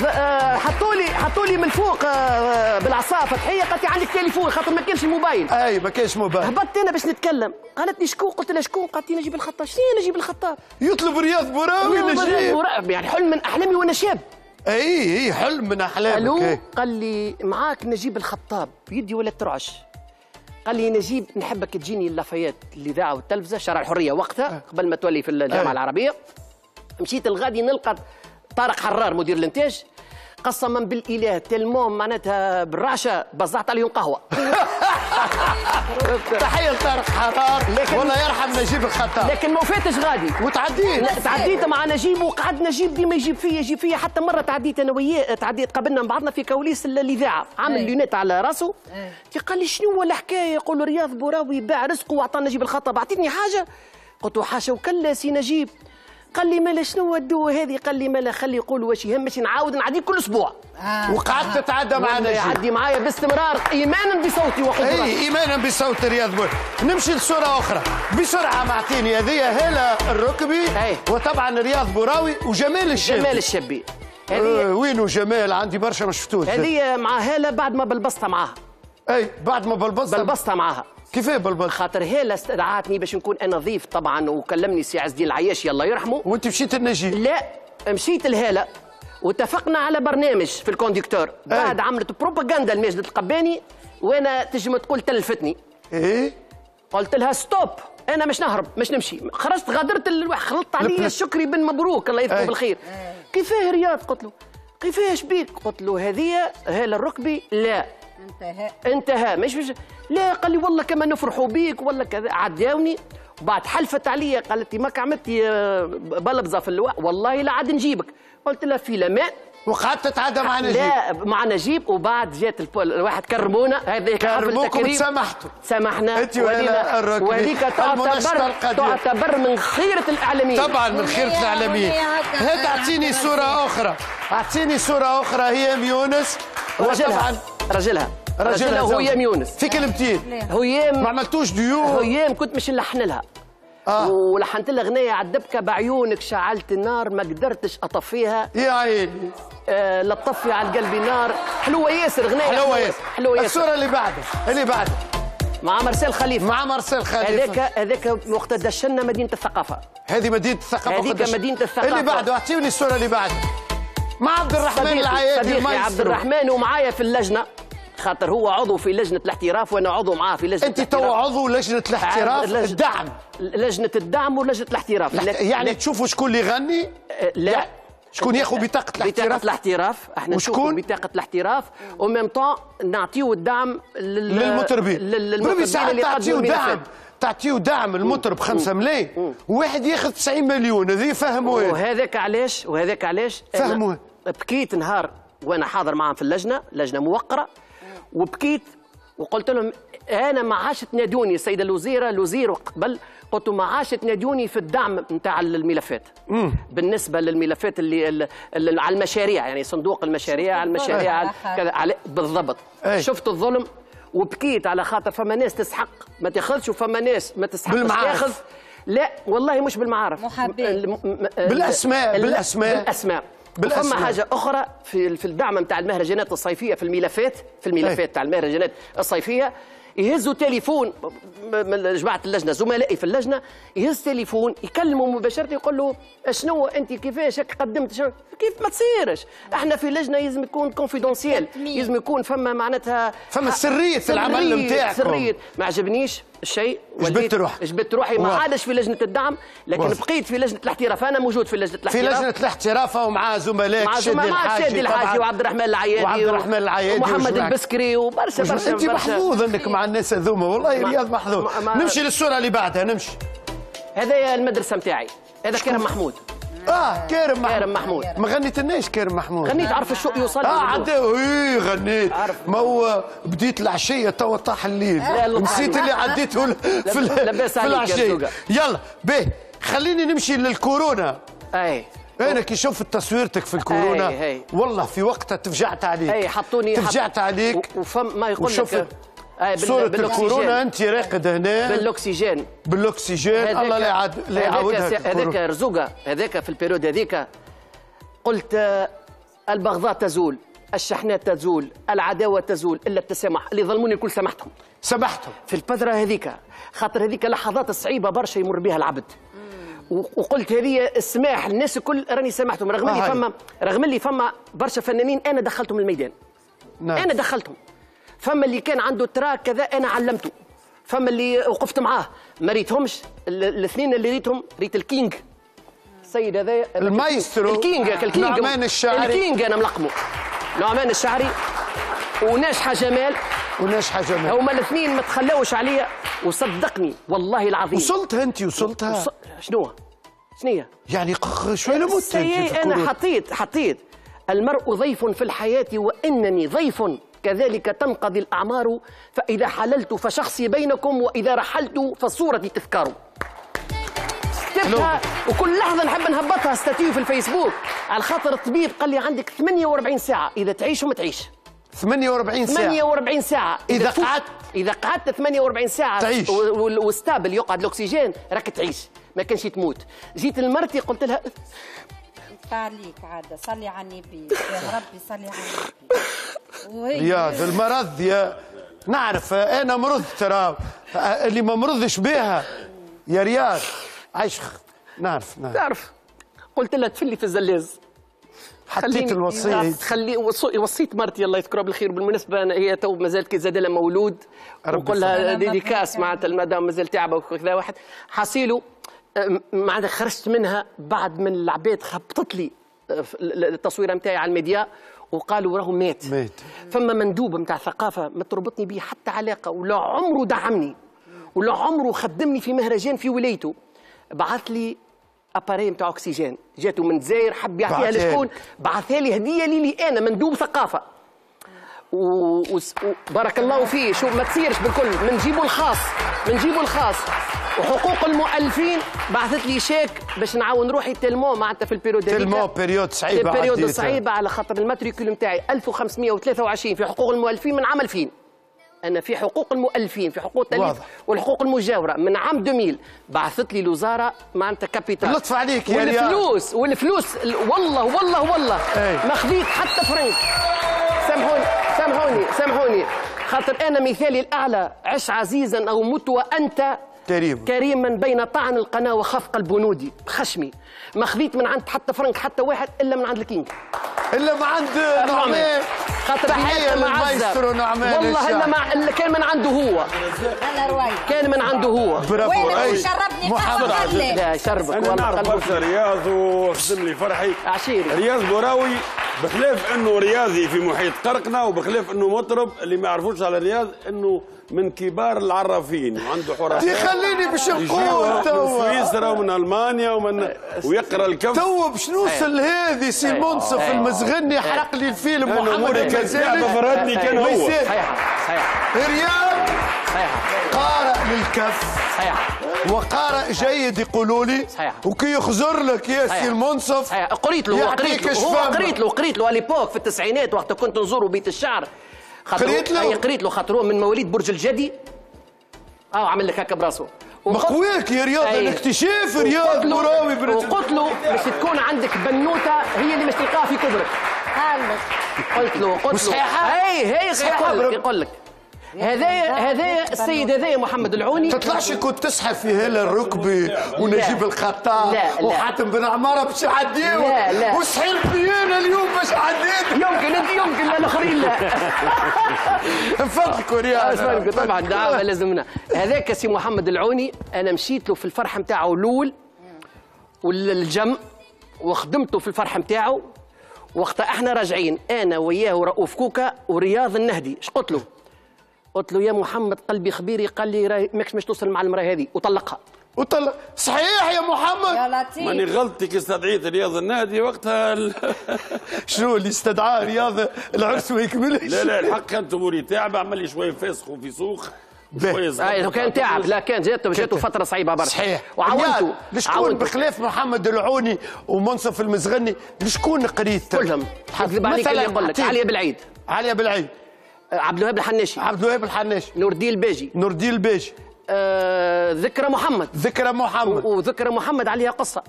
آه، حطوا لي حطوا لي من فوق آه، بالعصا فتحية. قالت لي عندك تليفون خاطر ما كانش الموبايل. أي ما كانش موبايل. هبطت أنا باش نتكلم. قالت لي شكون؟ قلت لها شكون؟ قالت لي نجيب الخطاب. شنو نجيب الخطاب؟ يطلب رياض بوراوي نجيب. يعني حلم من أحلامي وأنا شاب. أي أي حلم من أحلامك. ألو. قال لي معاك نجيب الخطاب. يدي ولا ترعش؟ قال لي نجيب نحبك تجيني لافايات الاذاعه والتلفزة شارع الحرية وقتها قبل ما تولي في الجامعة آه. العربية. مشيت الغادي نلقى طارق حرار مدير الإنتاج قسما بالإله تلمون معناتها بالرعشة بزعت عليهم قهوة. تحية لطارق حرار. لكن- والله يرحم نجيب الخطاب لكن ما وفاتش غادي. وتعديت. لا تعديت مع نجيب وقعد نجيب ديما يجيب فيا يجيب فيا. حتى مرة تعديت أنا وياه تعديت قابلنا مع بعضنا في كواليس ال- الاذاعه عامل أي. lunettes على راسه. تي قال لي شنو هو الحكاية؟ يقول له رياض بوراوي باع رزقه وعطانا نجيب الخطب اعطيتني حاجة. قلت له حاشا وكلا سي نجيب. قال لي مالا شنو هو الدوا هذه قال لي مالا خلي يقولوا واش يهمش نعاود نعدي كل أسبوع. وقعدت تتعدى مع والله نجيب يعدي معايا باستمرار إيمانا بصوتي وقدراتي إي إيمانا بصوت رياض بور نمشي لصورة أخرى. بسرعة معطيني هذه هاله الركبي. أي. وطبعا رياض بوراوي وجمال الشاب. جمال الشابي. هذه آه وينو جمال؟ عندي برشا ما شفتوش هذه مع هاله بعد ما بلبستها معاها. إي بعد ما بلبصت بلبستها معاها. كيفاه بلبصت خاطر هاله استدعتني باش نكون أنا ضيف طبعا وكلمني سي عز الدين العياشي الله يرحمه وانت مشيت النجيب لا مشيت لهالة. واتفقنا على برنامج في ال conducteur. بعد عملت بروباغندا لماجد القباني وأنا تجم تقول تلفتني. إيه؟ قلت لها ستوب أنا مش نهرب مش نمشي. خرجت غادرت خلطت علي البلا- الشكري بن مبروك الله يذكره أي. بالخير. كيفاه رياض؟ قلت له كيفاش بيك؟ قلت له هذه هاله الركبي. لا. انتهى. انتهى. مش مش لا قال لي والله كما نفرحوا بيك والله كذا. عداوني وبعد حلفت عليا قالت لي ماك عملتي آه، بلبزة في اللواء. والله لا عاد نجيبك. قلت لها في لماء وقعدت تتعدى مع نجيب لا مع نجيب وبعد جات الواحد كرمونا. هذا كرموكم وتسامحتوا. سامحنا. ولا الركبي. وهذيك تعتبر. تعتبر من خيرة الإعلاميين. طبعا من ونية هكا. هات اعطيني صورة أخرى. اعطيني صورة أخرى. هي يونس. رجلها. رجلها. رجلها هو زوجها. يام يونس في كلمتين. هو يام ما عملتوش ديو أيام كنت مش نلحن لها. آه. ولحنت لها أغنية على الدبكة بعيونك شعلت النار ما قدرتش أطفيها. يا عيني. آه لا تطفي على قلبي نار. حلوة ياسر أغنية حلوة ياسر. حلوة ياسر. الصورة اللي بعدها اللي بعدها. مع مرسال خليفة. مع مرسل خليفة. هذاك هذاك وقت دشنا مدينة الثقافة. هذه مدينة الثقافة. هذيك قداش؟ مدينة الثقافة. اللي بعده اعطيني الصورة اللي بعدها. مع عبد الرحمن العيادي صديقي. عبد الرحمن ومعايا في اللجنة. خاطر هو عضو في لجنة الاحتراف وأنا عضو معاه في لجنة أنت تو. عضو لجنة الاحتراف لجنة- الدعم. لجنة الدعم ولجنة الاحتراف. لك- يعني لك- تشوفوا شكون اللي يغني؟ آه، لا. شكون ياخذ بطاقة بطاقة الاحتراف؟ الاحتراف. إحنا وشكون؟ بطاقة الاحتراف. وميم طون نعطيو الدعم لل... للمطربين. للمطربين ساعات اللي تعطيو دعم. تعطيو دعم المطرب 5 ملايين. وواحد ياخذ 90 مليون. هذه فهموا وهذاك علاش وهذاك علاش؟ فهموه. بكيت نهار وأنا حاضر معهم في اللجنة. لجنة موقرة. وبكيت وقلت لهم أنا ما عادش تنادوني السيده الوزيرة الوزير قبل قلت له ما عادش تنادوني في الدعم نتاع الملفات بالنسبة للملفات اللي ال- ال- على المشاريع يعني صندوق المشاريع على المشاريع على. كذا على بالضبط أي. شفت الظلم وبكيت على خاطر فما ناس تسحق ما تاخذش وفما ناس ما تسحقش بالمعارف. تاخذ لا والله مش بالمعارف محابين. الم- م- بالأسماء، ال- بالأسماء. بالأسماء وفما حاجة أخرى في في الدعم نتاع المهرجانات الصيفية في الملفات في الملفات تاع المهرجانات الصيفية يهزوا تليفون من جماعة اللجنة زملائي في اللجنة يهز تليفون يكلموا مباشرة يقول له شنو أنت كيفاش قدمت شنو؟ كيف ما تصيرش. إحنا في لجنه لازم يكون confidentiel. لازم يكون فما معناتها فما سرية العمل متاعكم. سرية. ما عجبنيش. الشيء جبت روحك. جبت روحي ما. عادش في لجنة الدعم لكن واضح. بقيت في لجنة الاحتراف أنا موجود في لجنة في الاحتراف لجنة الاحتراف ومع زملاء مع شادي الحاجي شادي الحاجي طبعاً. وعبد الرحمن العيادي وعبد الرحمن العيادي ومحمد. البسكري وبرشا برشا أنت محظوظ إنك مع الناس هذوما والله رياض محظوظ نمشي للصورة اللي بعدها نمشي هذا المدرسة نتاعي هذا كرم محمود آه كريم محمود. كرم محمود. ما غنيتناش كريم محمود. غنيت عرف الشوق يوصل آه عدى إيه غنيت. ما هو بديت العشية توا طاح الليل. نسيت اللي عديته في لاباس في العشية. يلا باهي خليني نمشي للكورونا. أي. أنا كي شفت تصويرتك في الكورونا أي، أي. والله في وقتها تفجعت عليك. أي حطوني تفجعت حط- عليك وفم ما يقول لك صورة بالأكسجين. الكورونا أنت راقد هنا. بالأكسجين. بالأكسجين. الله لا يعاد لا يعاودها هذاك. رزوقه هذاك في البيريود هذيك. قلت آه، البغضاء تزول الشحنات تزول العداوة تزول إلا التسامح اللي ظلموني الكل سامحتهم سمحتم في الفترة هذيك خاطر هذيك لحظات صعيبة برشا يمر بها العبد. وقلت هذه السماح الناس الكل راني سامحتهم رغم آه، اللي. فما رغم اللي فما برشا فنانين أنا دخلتهم الميدان. نعم. أنا دخلتهم. فما اللي كان عنده trac كذا أنا علمته. فما اللي وقفت معاه. ما ريتهمش. ال- الاثنين اللي ريتهم ريت ال king. السيد هذا المايسترو. ال king ال king. نعمان الشاعري. ال king أنا ملقمه. نعمان الشاعري. وناجحة جمال. وناجحة جمال. هما الاثنين ما تخلاوش عليا. وصدقني والله العظيم. وصلتها أنت وصلتها. وص- شنو؟ شنو هي؟ يعني شوي لمت أنا. حطيت حطيت. المرء ضيف في الحياة وإنني ضيف. كذلك تنقضي الأعمار فإذا حللت فشخصي بينكم وإذا رحلت فصورتي تذكار. كتبتها وكل لحظة نحب نهبطها statut في الفيسبوك. على خاطر الطبيب قال لي عندك 48 ساعة. إذا تعيش وما تعيش. 48 ساعة. 48 ساعة. إذا فوت- قعدت- إذا قعدت 48 ساعة تعيش. و stable يقعد الأكسجين راك تعيش. ما كانش تموت. جيت لمرتي قلت لها عليك عادة صلي على النبي. يا ربي صلي على النبي. رياض المرض يا نعرف أنا مرض ترى اللي ما مرضش بها. يا رياض عايش نعرف نعرف. تعرف قلت لها تفلي في الزلاز حطيت الوصيه خلي وص- وصيت مرتي الله يذكرها بالخير. بالمناسبة أنا هي تو مازالت كي زاد لها مولود. ربي ونقول لها. ديديكاس معناتها المدام مازال تعبه وكذا واحد. حصيله معناتها خرجت منها بعد من العباد خبطت لي أه، التصويره نتاعي على الميديا وقالوا راهو مات. مات. فما مندوب نتاع ثقافة ما تربطني به حتى علاقة ولا عمره دعمني ولا عمره خدمني في مهرجان في ولايته. بعث لي اباري نتاع أكسجين. جاته من الجزائر حب يعطيها. لشكون؟ بعثها لي هدية لي, لي أنا مندوب ثقافة. و- وبارك الله فيه شو ما تصيرش بالكل. من جيبه الخاص من جيبه الخاص. وحقوق المؤلفين بعثت لي شيك باش نعاون روحي tellement معناتها في ال période. tellement période صعيبة ال période عديتها. صعيبة على خاطر ال matricule نتاعي 1523 في حقوق المؤلفين من عام 2000 أنا في حقوق المؤلفين في حقوق التأليف واضح. والحقوق المجاورة من عام 2000 بعثت لي الوزارة معناتها capital اللطف عليك يا. والفلوس والفلوس ال- والله والله والله. ما خذيت حتى فرنك سامحوني سامحوني سامحوني خاطر أنا مثالي الأعلى عش عزيزا أو مت وانت كريم. كريما بين طعن القناة وخفق البنود. خشمي. ما خذيت من عند حتى فرنك حتى واحد إلا من عند ال king. إلا ما عند نعمان. خاطر تحية حياته للمايسترو نعمان والله إلا الشاعر. ما إلا كان من عنده هو. كان من عنده هو. برافو. وين أي. شربني؟ محمد لا يشربك والله نعرف برشا رياض وخدم لي فرحي. عشيري. رياض بوراوي بخلاف إنه رياضي في محيط قرقنه وبخلاف إنه مطرب اللي ما يعرفوش على رياض إنه من كبار العرافين وعنده حرفاء دي خليني باش نقول يجيو من توا. سويسرا ومن ألمانيا ومن ويقرأ الكف. تو بشنو سل هذه سي منصف المزغني حرق لي الفيلم محمد الغزالي فرهدني كان هو. ويسير. صحيحة صحيحة رياض قارئ للكف. صحيحة. وقارئ جيد يقولوا لي. صحيح. وكي يخزر لك يا سي صحيح. المنصف. صحيح قريت له قريت له. هو. قريت له قريت له. اليبوك في التسعينات وقت كنت نزور بيت الشعر. قريت له؟ أي قريت له خاطر من مواليد برج الجدي. آه عمل لك هكا براسه وقلت- مقويك يا رياض. الاكتشاف رياض برج وقلت له باش تكون عندك بنوتة هي اللي مش تلقاها في كبرك. قلت له قلت له وصحيحة؟ أي هي صحيحة. يقول لك. برب. يقول لك هذا هذا السيد هذا محمد العوني تطلعش كنت تسحب في هلا الركبي ونجيب لا. الخطاب. وحاتم بن عمارة باش يعديو لا، لا. وسحلت لي أنا اليوم باش عديت يمكن انت يمكن لا الآخرين لا نفضلكوا رياض أسفلك طبعا دعوه لازمنا هذاك سي محمد العوني أنا مشيت له في الفرحه نتاعو الأول والجم وخدمته في الفرحه نتاعو وقتها إحنا راجعين أنا وياه ورؤوف كوكا ورياض النهدي اش قلت له؟ قلت له يا محمد قلبي خبيري قال لي راهي ماكش مش توصل مع المرأة هذه. وطلقها. وطلع صحيح يا محمد. يا ماني لطيف غلطتي كي استدعيت رياض النهدي وقتها ال- شنو اللي استدعاه رياض العرس ما يكملش لا لا الحق كانت اموري تعبه عمل لي شوية فسخ وفي سوق. كويس اي لو كان تعب. لا كان جاته جاته فترة صعيبة برشا صحيح. وعاونته. لشكون بخلاف محمد العوني ومنصف المزغني. لشكون قريت كلهم. يكذب عليك اللي يقول لك. علي بالعيد. علي بالعيد. عبد الوهاب الحناشي عبد الوهاب الحناشي نور الدين الباجي نور الدين الباجي آه ذكرى محمد. ذكرى محمد. وذكرى محمد عليها قصة.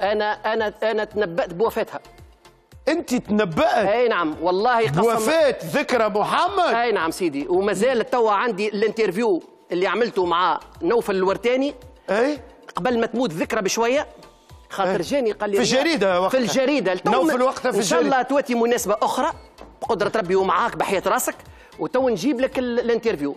أنا أنا أنا تنبأت بوفاتها. أنت تنبأت؟ أي نعم والله قسم بوفاة ذكرى محمد؟ أي نعم سيدي. وما زال توا عندي ال interview اللي عملته مع نوفل الورتاني. أي؟ قبل ما تموت ذكرى بشوية. خاطر. جاني قال لي في لا، الجريدة وقتها. في الجريدة. نوفل وقتها في إن شاء الله. تواتي مناسبة أخرى. بقدره ربي ومعاك بحياة راسك. وتو نجيب لك ال- ال interview.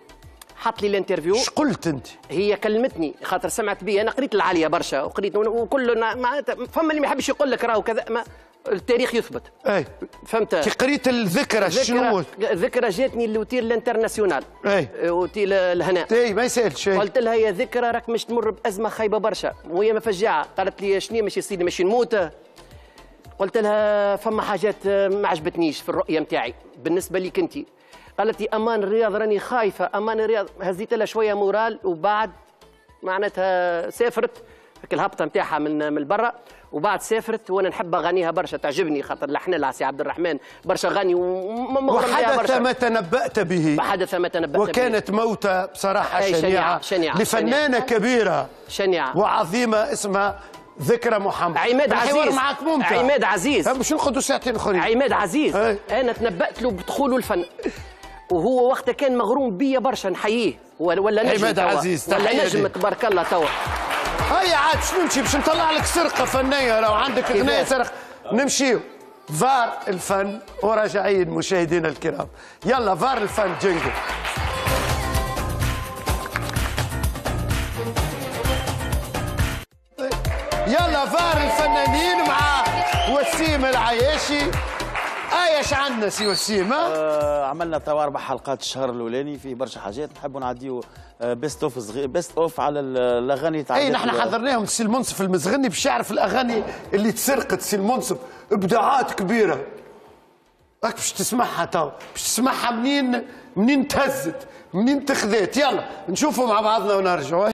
حط لي ال interview. قلت انت؟ هي كلمتني خاطر سمعت بي. أنا قريت العالية برشا وقريت وكل معناتها فما اللي ما يحبش يقول لك راهو كذا ما التاريخ يثبت. أي. فهمت؟ كي قريت الذكرى شنو؟ ذكرى ذكرى جاتني ال hôtel ال international. أي. اوتيل الهناء. أي ما يسأل شيء. قلت لها يا ذكرى راك مش تمر بأزمة خايبة برشا. وهي مفجعه قالت لي شنو ماشي سيدي ماشي نموت. قلت لها فما حاجات ما عجبتنيش في الرؤية نتاعي بالنسبة ليك انت قالت لي أمان الرياض راني خايفة. أمان الرياض. هزيت لها شوية moral وبعد معناتها سافرت. هيك الهبطة نتاعها من من برا. وبعد سافرت وأنا نحب أغانيها برشا. تعجبني خاطر لحن لها سي عبد الرحمن. برشا غني وحدث ما تنبأت به. وحدث ما تنبأت به. وكانت موتة بصراحة شنيعة, شنيعة- شنيعة- لفنانة كبيرة. شنيعة. وعظيمة اسمها ذكرى محمد. عماد عزيز. معك ممتع. عماد عزيز. باش ناخذوا ساعتين أخرين؟ عماد عزيز. أنا تنبأت له بدخوله الفن. وهو وقتها كان مغروم بيا برشا نحييه. ولا ولا نجم عماد توا. عزيز، ولا نجم. تبارك الله توا. هيا عاد شنو نمشي باش نطلع لك سرقة فنية؟ لو عندك اغنية سرقة. نمشيو فار الفن وراجعين مشاهدينا الكرام. يلا فار الفن jingle يلا فار الفنانين مع وسيم العياشي. إيش عندنا سي وسيم؟ آه، عملنا توا أربع حلقات الشهر الأولاني فيه برشا حاجات. نحبوا نعديو best of صغير best of على ال- الأغاني تاع إي نحن حضرناهم سي المنصف المزغني باش يعرف الأغاني اللي تسرقت سي المنصف. إبداعات كبيرة. راك باش تسمعها تو. باش تسمعها منين؟ منين تهزت؟ منين تخذيت يلا نشوفوا مع بعضنا ونرجعوا.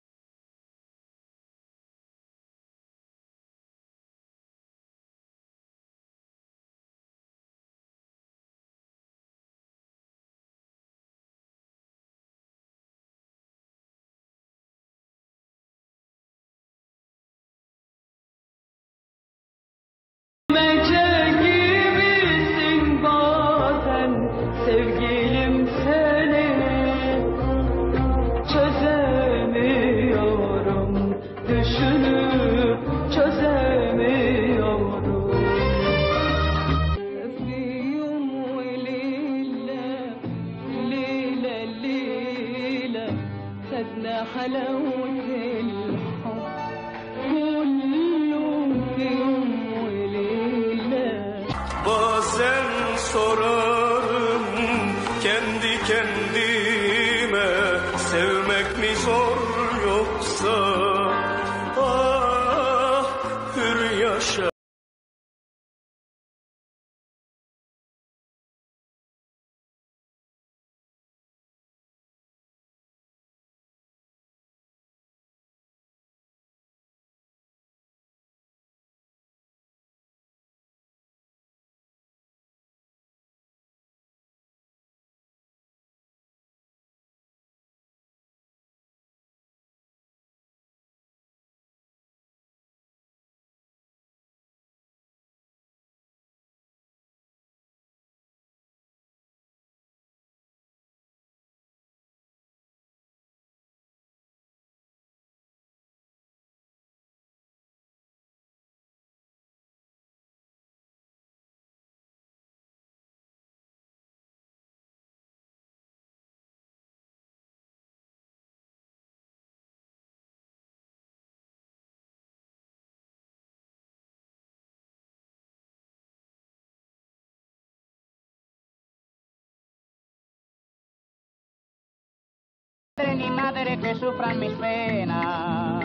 ni madre que sufran mis penas.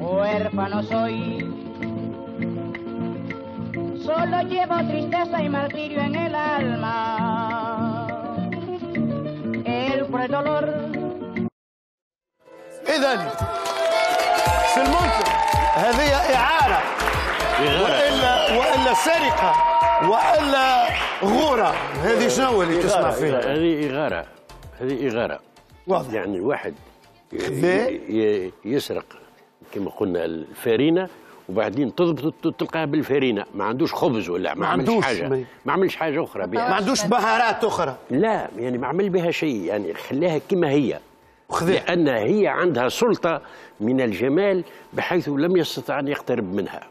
Huérfano soy. Solo llevo tristeza y martirio en el alma. El cruel dolor اذا في المنطق هذه اعاره والا والا سرقه والا غوره هذه شنو اللي تسمع فيها هذه إغارة هذه إغارة واضح. يعني واحد ي- خذا. ي- يسرق كما قلنا الفارينة وبعدين تضبط تلقاه بالفارينة. ما عندوش خبز ولا ما, عندوش حاجة. ما- ما عملش حاجة أخرى. بها ما عندوش مهارات أخرى. لا يعني ما عمل بها شيء. يعني خلاها كما هي. وخذاها. لأن هي عندها سلطة من الجمال بحيث لم يستطع أن يقترب منها.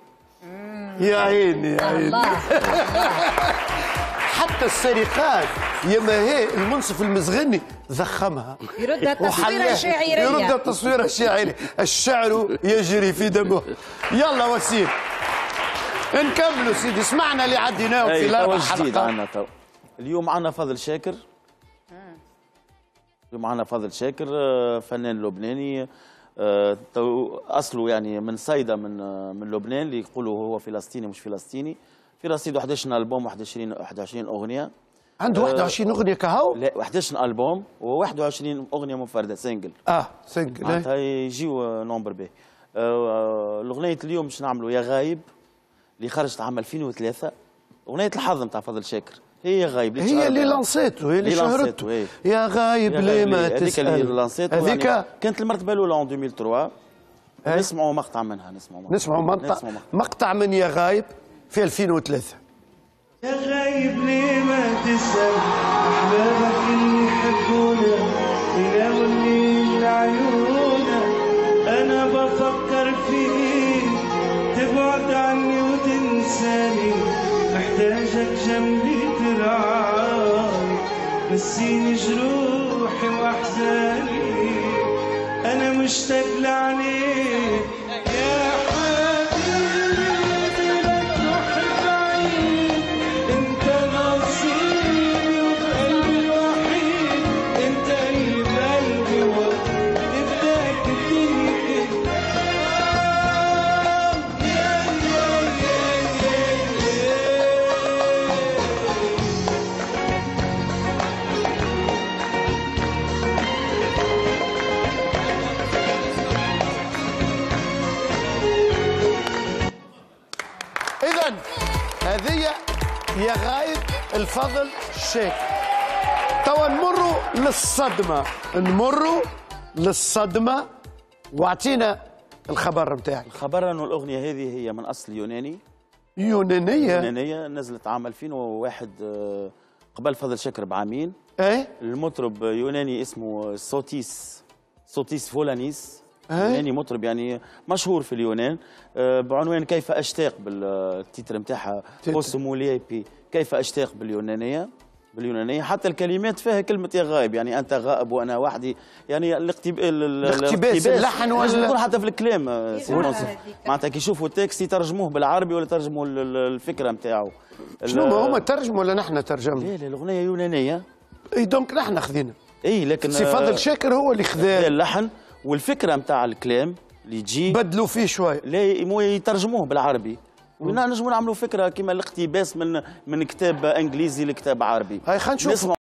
يا عيني يا عيني. حتى السرقات يا ما هي المنصف المزغني ضخمها. يردها تصويرة وحلاها. شاعرية يردها تصويرة شاعرية الشعر يجري في دمه. يلا وسيم. نكملوا سيدي. اسمعنا اللي عديناه في الأربع جديد. تو. اليوم عندنا فضل شاكر. اليوم عندنا فضل شاكر آه، فنان لبناني آه، تو أصله يعني من صيدا من آه، من لبنان اللي يقولوا هو فلسطيني مش فلسطيني. في رصيده 11 ألبوم 21 21 أغنية. عنده آه، 21 أغنية كهو؟ لا 11 ألبوم و21 أغنية منفرده سنجل آه single إيه. معناتها يجيو nombre باهي آه، الأغنية اليوم باش نعملوا يا غايب اللي خرجت عام 2003 أغنية الحظ نتاع فضل شاكر. هي غايب هي اللي. لانسيته هي اللي شهرته إيه. يا غايب ليه ما هذيك اللي تسأل؟ لانسيته هذيك يعني كانت المرتبة الأولى en 2003 إيه. نسمعوا مقطع منها نسمعوا مقطع. نسمعوا مقطع. مقطع من يا غايب. في 2003 يا غايب ليه ما تسأل؟ أحبابك اللي يحبونا يناموا الليل لعيونا أنا بفكر فيك تبعد عني وتنساني. محتاجك جنبي ترعاني نسيني جروحي وأحزاني. أنا مشتاق لعليك الفضل شيك. توا نمروا للصدمة نمروا للصدمة واعطينا الخبر نتاعك الخبر أنه الأغنية هذه هي من أصل يوناني. يونانية. يونانية نزلت عام 2001 آه، قبل فضل شاكر بعامين. إيه؟ المطرب يوناني اسمه سوتيس سوتيس فولانيس. أي. يوناني مطرب يعني مشهور في اليونان. آه، بعنوان كيف أشتاق بال titre نتاعها titre. Πώς μου λείπεις. كيف أشتاق باليونانية؟ باليونانية. حتى الكلمات فيها كلمة يا غايب يعني أنت غائب وأنا وحدي. يعني الاقتب... ال- ال- الاقتباس، اللحن يكون حتى في الكلام آه،. معناتها كي يشوفوا ال texte يترجموه بالعربي ولا يترجموا ال- ال- الفكرة نتاعو شنو ما هما ترجموا ولا نحن ترجمنا لا لا الأغنية يونانية. إي donc نحن خذينا إي لكن سي فضل شاكر هو اللي خذا خذاه اللحن والفكرة نتاع الكلام اللي تجي بدلوا فيه شوي. لا مو يترجموه بالعربي. ونجموا نعملوا فكرة كما الاقتباس من من كتاب إنجليزي لكتاب عربي. هاي خلينا نشوف.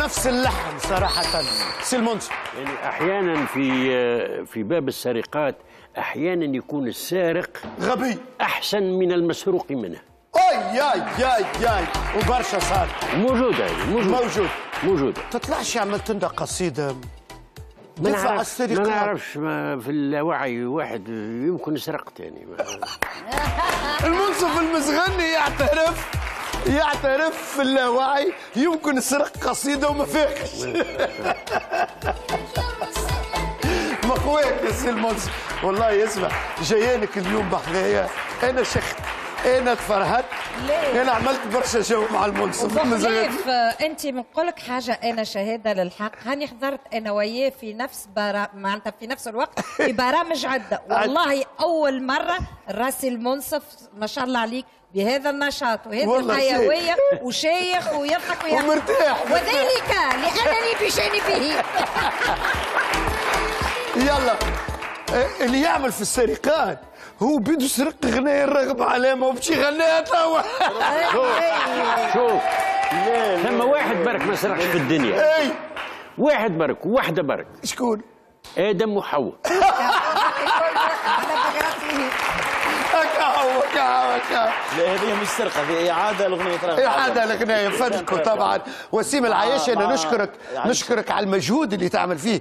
نفس اللحن صراحة. سي المنصف يعني أحيانا في في باب السرقات أحيانا يكون السارق غبي. أحسن من المسروق منه. أي ياي ياي ياي وبرشا صار. موجوده هذه موجوده موجود. موجوده تطلعش عملت لنا قصيده ما دفع نعرفش ما نعرفش ما في اللاوعي واحد يمكن سرقت يعني المنصف المزغني يعترف. يعترف في اللاوعي يمكن سرق قصيدة وما فيهاش. مخواك يا سي والله يسمع جايانك اليوم بحذايا. أنا شخت. أنا تفرهدت ليه؟ أنا عملت برشا جو مع المنصف وبخلاف أنت بنقول لك حاجة أنا شهادة للحق. هاني حضرت أنا وياه في نفس برا... معناتها في نفس الوقت في برامج عدة. والله أول مرة راسي المنصف ما شاء الله عليك بهذا النشاط وهذه. الحيوية وشيخ ويضحك ويضحك. ومرتاح. وذلك لأنني بجانبه يلا. اللي يعمل في السرقات. هو بده يسرق غناية الرغبة علامة وبشي غناها توا. شوف. ثم واحد برك ما سرقش في الدنيا. إي. واحد برك وواحدة برك. شكون؟ آدم وحواء. هكا هو هكا هكا لا هذه مش سرقة هذه إعادة لاغنيه رغم إعادة الغناية فدكوا طبعا. وسيم العياشي أنا مع- نشكرك يعني- نشكرك على المجهود اللي تعمل فيه.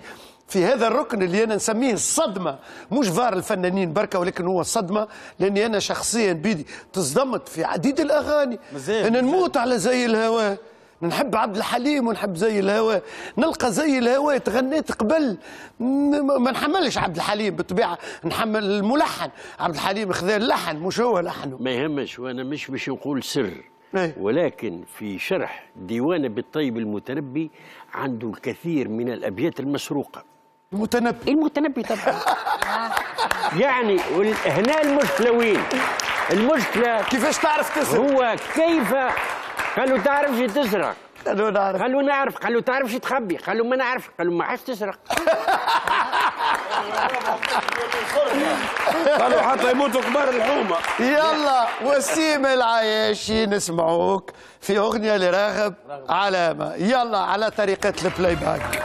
في هذا الركن اللي أنا نسميه الصدمة مش فار الفنانين بركة ولكن هو الصدمة لأني أنا شخصيا بيدي تصدمت في عديد الأغاني. مزال- أنا مزال. نموت على زي الهوى. نحب عبد الحليم ونحب زي الهوى. نلقى زي الهوى تغنيت قبل. ما نحملش عبد الحليم بالطبيعة. نحمل الملحن. عبد الحليم خذا اللحن مش هو لحنه. ما يهمش وأنا مش باش نقول سر. إيه. ولكن في شرح ديوان بالطيب المتنبي عنده الكثير من الأبيات المسروقة. المتنبي. المتنبي طبعا. يعني هنا المشكلة وين؟ المشكلة كيفاش تعرف تسرق؟ هو كيف قالوا تعرفش تسرق. قالوا نعرف. قالوا نعرف. قالوا تعرفش تخبي. قالوا ما نعرف. قالوا ما عرفش تسرق. قالوا حتى يموتوا كبار الحومة. يلا وسيم العياشي نسمعوك في أغنية لراغب علامة. يلا على طريقة ال play-back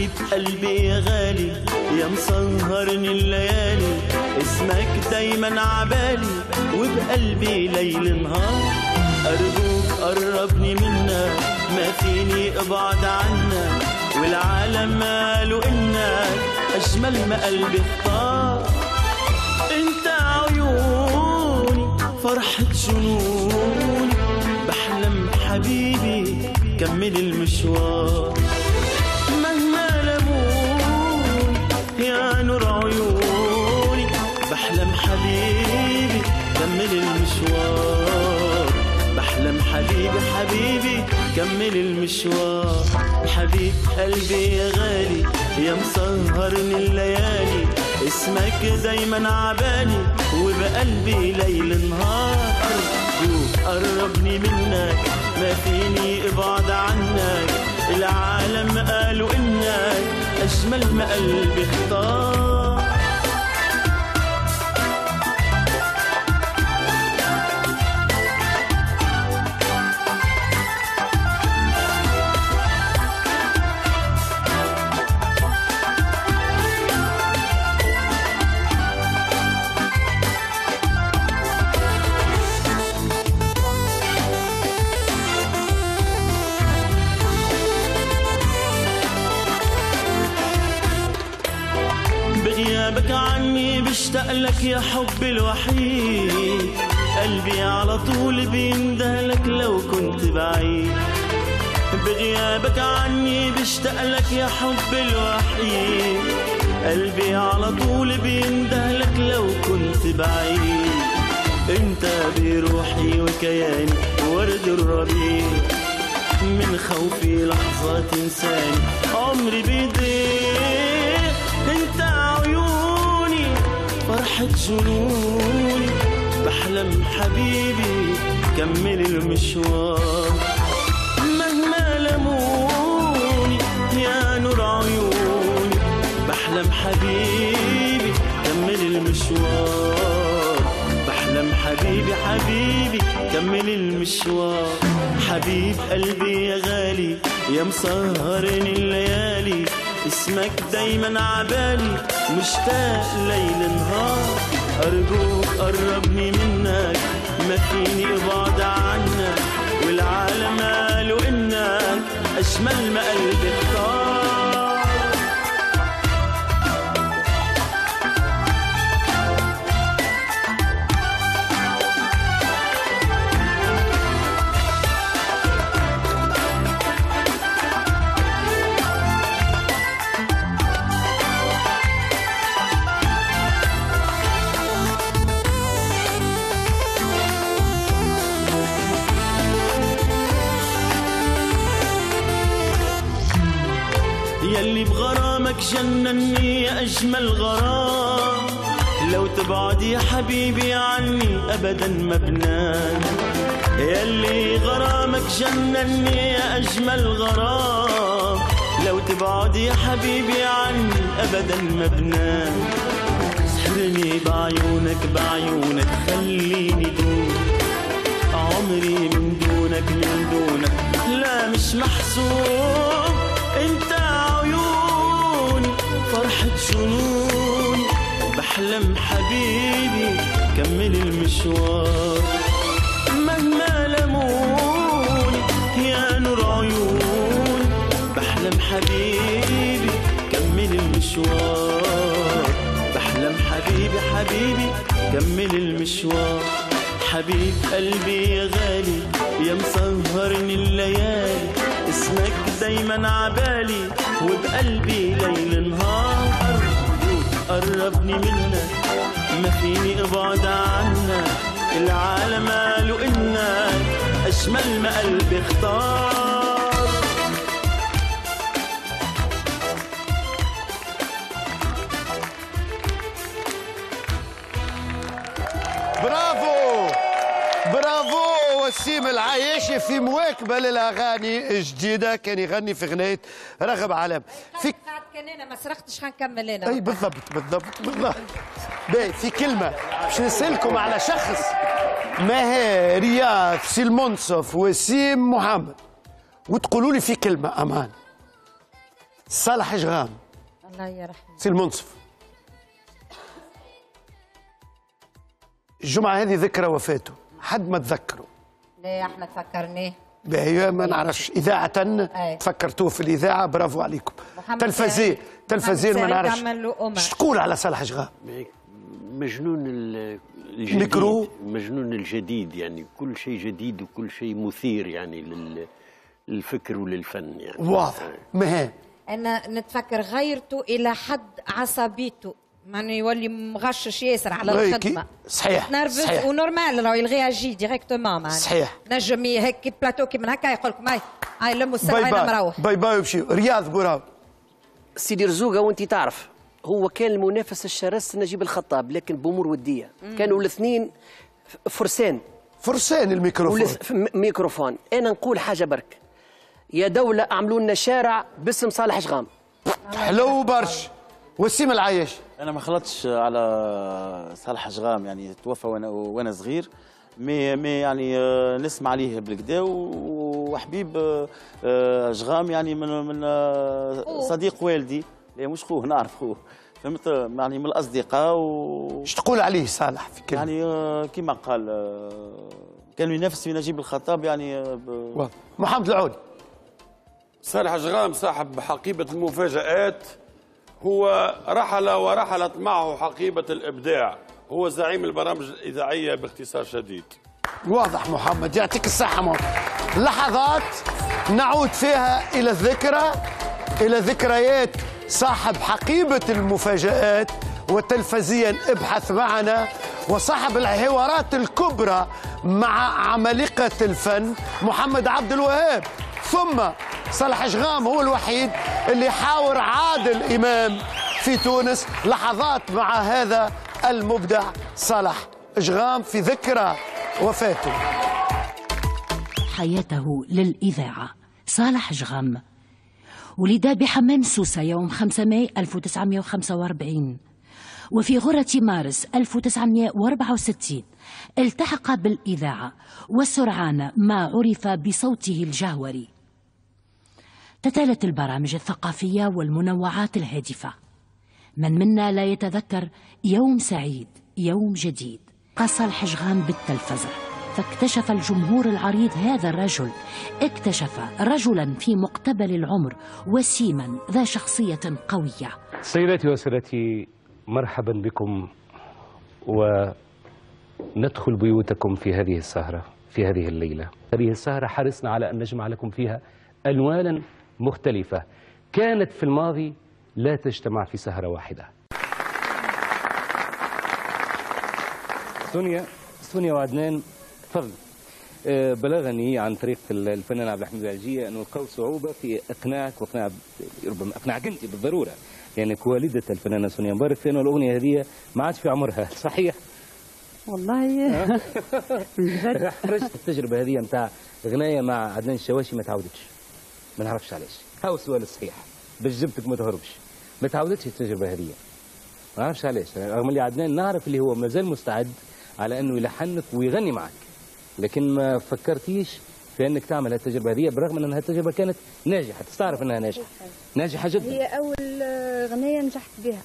حبيب قلبي يا غالي يا مسهرني الليالي. اسمك دايما عبالي وبقلبي ليل نهار. أرجوك قربني منك ما فيني ابعد عنك والعالم قالوا إنك أجمل ما قلبي اختار. أنت عيوني فرحة جنوني. بحلم حبيبي كمل المشوار. حبيبي حبيبي كمل المشوار. حبيب قلبي يا غالي يا مسهرني الليالي. اسمك دايما عبالي وبقلبي ليل نهار. أرجوك قربني منك ما فيني ابعد عنك. العالم قالوا إنك أجمل ما قلبي اختار. لك يا حبي الوحيد قلبي على طول بيندهلك لو كنت بعيد. بغيابك عني بشتاق لك يا حبي الوحيد قلبي على طول بيندهلك لو كنت بعيد. انت بروحي وكياني ورد الربيع من خوفي لحظة تنساني عمري بيديك فرحة جنوني بحلم حبيبي كمل المشوار. مهما لموني يا نور عيوني بحلم حبيبي كمل المشوار. بحلم حبيبي حبيبي كمل المشوار. حبيب قلبي يا غالي يا مسهرني الليالي. اسمك دايما عبالي مشتاق ليل نهار. أرجوك قربني منك ما فيني ابعد عنك. والعالم قالوا إنك أجمل ما قلبي اختار. بغرامك جنني أجمل غرام. لو تبعد يا حبيبي عني أبدا ما بنام. يلي غرامك جنني يا أجمل غرام. لو تبعد يا حبيبي عني أبدا ما بنام. سحرني بعيونك بعيونك خليني دوب عمري من دونك من دونك لا مش محسوب. انت فرحة جنون. بحلم حبيبي كمل المشوار. مهما لموني يا نور عيوني بحلم حبيبي كمل المشوار. بحلم حبيبي حبيبي كمل المشوار. حبيب قلبي يا غالي يا مسهرني الليالي. اسمك دايما عبالي وبقلبي ليل نهار. قربني منك ما فيني أبعد عنك. العالم قالوا إنك اجمل ما قلبي اختار. العايشي في مواكبه للاغاني الجديدة. كان يغني في غنايه راغب علامة في قاعد كان أنا ما سرقتش حنكمل أنا أي بالضبط بالضبط بالضبط. باهي في كلمة. باش نسألكم على شخص ما هي رياض سي المنصف وسيم محمد. وتقولوا لي في كلمة أمان. صالح جغام الله يرحمه. سي المنصف. الجمعة هذه ذكرى وفاته. حد ما تذكره. ليه إحنا تفكرناه؟ باهي ما نعرفش. إذاعة أي. تفكرتوه في الإذاعة. برافو عليكم. محمد تلفزيون. تلفزيون ما نعرفش. تقول على صالح جغام مجنون ال- الجديد. ميكرو. مجنون الجديد يعني كل شيء جديد وكل شيء مثير يعني لل- للفكر وللفن يعني. واضح. مهام أنا نتفكر غيرته إلى حد عصبيته. معناه يولي مغشش ياسر على الخدمة. صحيح، نرفز صحيح. و normal راهو يلغيها جي directement معناها. صحيح. نجم هيك بلاتو كي من هكا يقول لكم هاي هاي لموا السلعه باي أنا باي مروح باي باي وبشي. رياض قراو سيدي رزوقة وانت تعرف هو كان المنافس الشرس نجيب الخطاب لكن بأمور ودية. كانوا الاثنين فرسان. فرسان الميكروفون. ميكروفون. أنا نقول حاجة برك. يا دولة أعملوا لنا شارع باسم صالح شغام حلو برش وسيم العايش. أنا ما خلطتش على صالح شغام يعني توفى وأنا وأنا صغير. مي مي يعني آه، نسمع عليه بالكدا وحبيب آه، شغام يعني من من آه، صديق والدي. لا مش خوه نعرف خوه. فهمت؟ يعني من الأصدقاء و إيش تقول عليه صالح في كلمة؟ يعني كما قال كان ينافس في نجيب الخطاب يعني ب-. محمد العودي صالح جغام صاحب حقيبة المفاجآت. هو رحل ورحلت معه حقيبة الإبداع. هو زعيم البرامج الإذاعية باختصار شديد. واضح محمد يعطيك الصحة محمد لحظات نعود فيها إلى الذكرى إلى ذكريات صاحب حقيبة المفاجآت وتلفزيا ابحث معنا وصاحب الحوارات الكبرى مع عمالقة الفن محمد عبد الوهاب. ثم صالح شغام هو الوحيد اللي حاور عادل إمام في تونس. لحظات مع هذا المبدع صالح شغام في ذكرى وفاته. حياته للإذاعة. صالح جغم ولد بحمام سوسة يوم 5 ماي 1945 وفي غرة مارس 1964 التحق بالإذاعة وسرعان ما عرف بصوته الجهوري. تتالت البرامج الثقافية والمنوعات الهادفة. من منا لا يتذكر يوم سعيد يوم جديد. قص الحجغام بالتلفزة. فاكتشف الجمهور العريض هذا الرجل. اكتشف رجلا في مقتبل العمر وسيما ذا شخصية قوية. سيداتي وسادتي مرحبا بكم وندخل بيوتكم في هذه السهرة في هذه الليلة. هذه السهرة حرصنا على أن نجمع لكم فيها ألوانا مختلفة. كانت في الماضي لا تجتمع في سهرة واحدة. سونيا سونيا وعدنان تفضل. آه، بلغني عن طريق الفنان عبد الحميد العجية أنه لقوا صعوبة في إقناعك وإقناع ربما إقناعك أنت بالضرورة. لأنك والدة الفنانة سونيا. مبارك في أنه الأغنية هذه ما عادش في عمرها. صحيح؟ والله. خرجت التجربة هذه نتاع غناية مع عدنان الشواشي ما تعودتش. ما نعرفش علاش هاو السؤال الصحيح. باش جبتك ما تهربش. ما تعودتش التجربة هذه ما نعرفش علاش رغم اللي عدنان نعرف اللي هو مازال مستعد على أنه يلحنك ويغني معك. لكن ما فكرتيش في أنك تعمل هالتجربة هذه بالرغم من انها التجربه كانت ناجحة. تستعرف أنها ناجحة. ناجحة جدا. هي أول آه، غنية نجحت بها.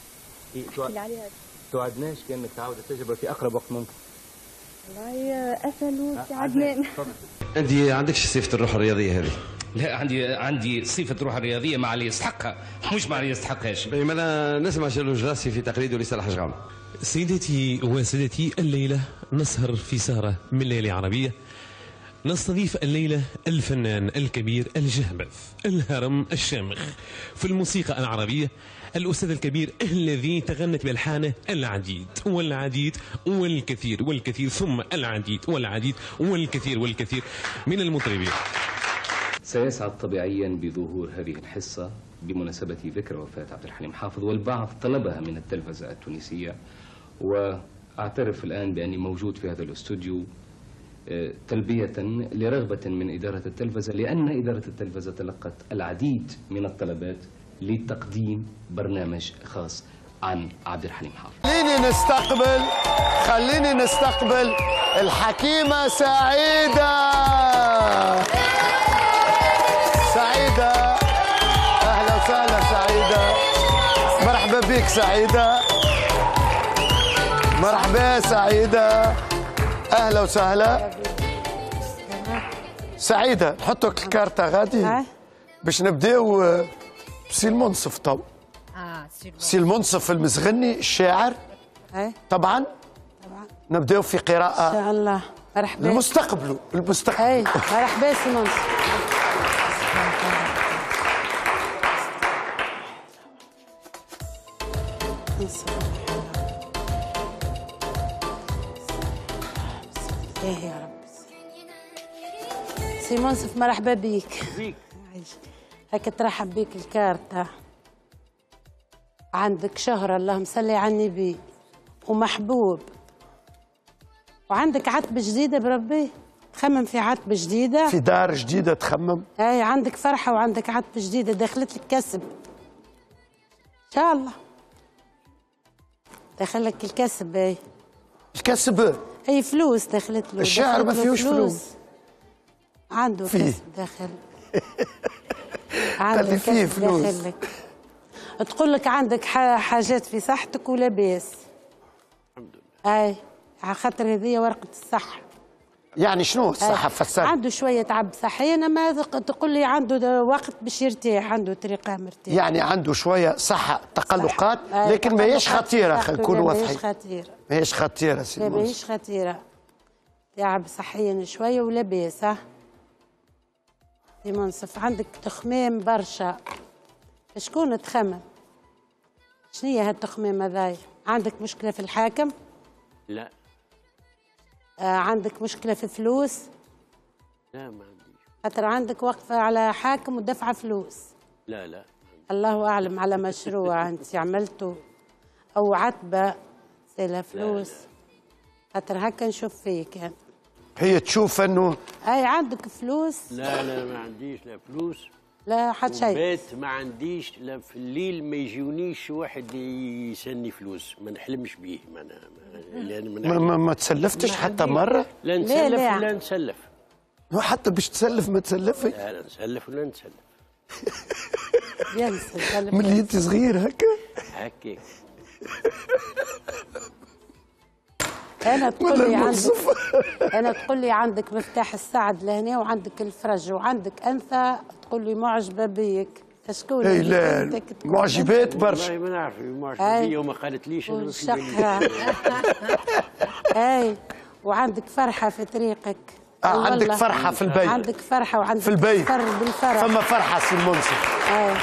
تو- اللي عليها. توعدناش كأنك تعود التجربة في أقرب وقت ممكن. والله آه، أسألوا في عدنان. أنت عندكش صفه الروح الرياضية هذه؟ لا عندي عندي صفة روح الرياضيه مع اللي يستحقها مش مع اللي يستحقهاش. لماذا نسمع شلو جراسي في تقليده لصالح شغام سيدتي وسادتي الليلة نسهر في سهرة من ليلة عربية. نستضيف الليلة الفنان الكبير الجهبذ الهرم الشامخ. في الموسيقى العربية الأستاذ الكبير الذي تغنت بألحانه العديد والعديد والكثير والكثير ثم العديد والعديد والكثير والكثير من المطربين. سيسعد طبيعيا بظهور هذه الحصة بمناسبة ذكرى وفاة عبد الحليم حافظ والبعض طلبها من التلفزة التونسية وأعترف الآن بأني موجود في هذا الاستوديو آه، تلبية لرغبة من إدارة التلفزة لأن إدارة التلفزة تلقت العديد من الطلبات لتقديم برنامج خاص عن عبد الحليم حافظ. خليني نستقبل خليني نستقبل الحكيمة سعيدة سعيدة! بك سعيدة. مرحبا سعيدة. أهلا وسهلا. سعيدة نحطك الكارتة غادي. باش نبداو آه، بسي المنصف تو آه سي المنصف. المزغني الشاعر. طبعا؟ نبداو في قراءة إن شاء الله. مرحبا. المستقبل المستقبل. اي مرحبا سي منصف إيه يا رب. سي منصف مرحبا بيك هيك ترحب بيك الكارتة عندك شهرة اللهم صل على النبي. ومحبوب. وعندك عتبة جديدة بربي؟ تخمم في عتبة جديدة؟ في دار جديدة تخمم. اي عندك فرحة وعندك عتبة جديدة دخلت لك كسب. إن شاء الله. دخل لك الكسب اي الكسب؟ هي فلوس دخلت له الشعر ما فيهوش فلوس. عنده فيه. كسب دخل. قال لي فيه فلوس. داخل لك. تقول لك عندك ح- حاجات في صحتك ولاباس أي على خاطر هذه ورقة الصحة. يعني شنو الصحة أي. فسر عنده شوية تعب صحي انما تق- تقول لي عنده ده وقت باش يرتاح عنده طريقة مرتاح. يعني عنده شوية صحة تقلقات أي، لكن ما هيش تقلقات. خطيرة خلينا نكون لا، ما واضحين. هيش خطيرة. ما هيش خطيرة سي. ماهيش خطيرة. تعب صحيا شوية ولاباس ها؟ في منصف عندك تخمام برشا. شكون تخمم؟ شنو هي هالتخمام هذايا؟ عندك مشكلة في الحاكم؟ لا. آه عندك مشكلة في فلوس لا ما عندي خاطر عندك وقفة على حاكم ودفع فلوس. لا لا الله أعلم على مشروع أنت عملته أو عتبة. سيلها فلوس. خاطر هكا نشوف فيك. يعني. هي تشوف إنه أي عندك فلوس؟ لا لا ما عنديش لا فلوس. لا حد شيء. بيت ما عنديش لا في الليل ما يجيونيش واحد يسني فلوس ما نحلمش بيه ما أنا ما لأن ما ما, ما, ما تسلفتش حتى مرة؟ لا نسلف لا. ولا نسلف. حتى باش تسلف ما تسلفش لا لا نسلف ولا نسلف. من اللي انت صغير هكا؟ هكاك. أنا تقول لي عندك. أنا تقول لي عندك مفتاح السعد لهنا وعندك الفرج وعندك أنثى تقول لي معجبة بيك. شكون اي اللي لا معجبات والله برشا. ما نعرف. بيا وما قالت ليش أنا ما في بالي. والشقرة اي وعندك فرحة في طريقك. آه، عندك والله. فرحة في البيت. عندك فرحة وعندك في البيت. فر بالفرح. فما فرحة سي المنصف. اي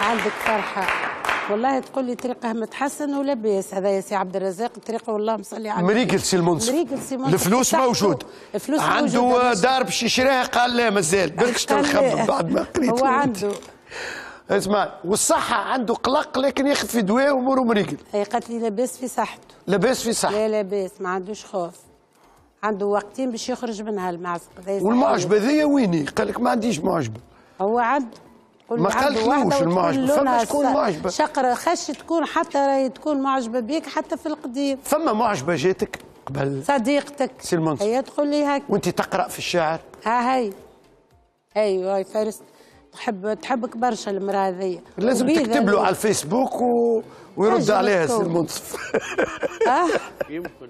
عندك فرحة. والله تقول لي طريقه متحسن ولا باس هذا يا سي عبد الرزاق طريقه والله مصلي على مريقل سي المنصف. مريقل سي المنصف. الفلوس. موجود. الفلوس عنده. دار باش يشريها قال لا مازال. بركش. تنخبط بعد ما قريت هو عنده. اسمع والصحة عنده قلق لكن ياخذ في دواء واموره مريقل هي قالت لي لاباس في صحته. لاباس في صحة لا لاباس ما عندوش خوف. عنده وقتين باش يخرج منها المعزق هذا يسأل. والمعجبة ذي ويني؟ قال لك ما عنديش معجبة. هو عنده ما قالتلوش المعجبة. فما س- معجبة؟ شقرة خش تكون حتى راهي تكون معجبة بيك حتى في القديم. فما معجبة جاتك قبل؟ صديقتك. سي المنصف هي تقول لي هيك وانت تقرأ في الشعر ها هي أيوه هاي فارس. تحب تحبك برشا المرأة هذيا. لازم تكتب له على الفيسبوك و... ويرد عليها سي تكون. المنصف أه؟ يمكن.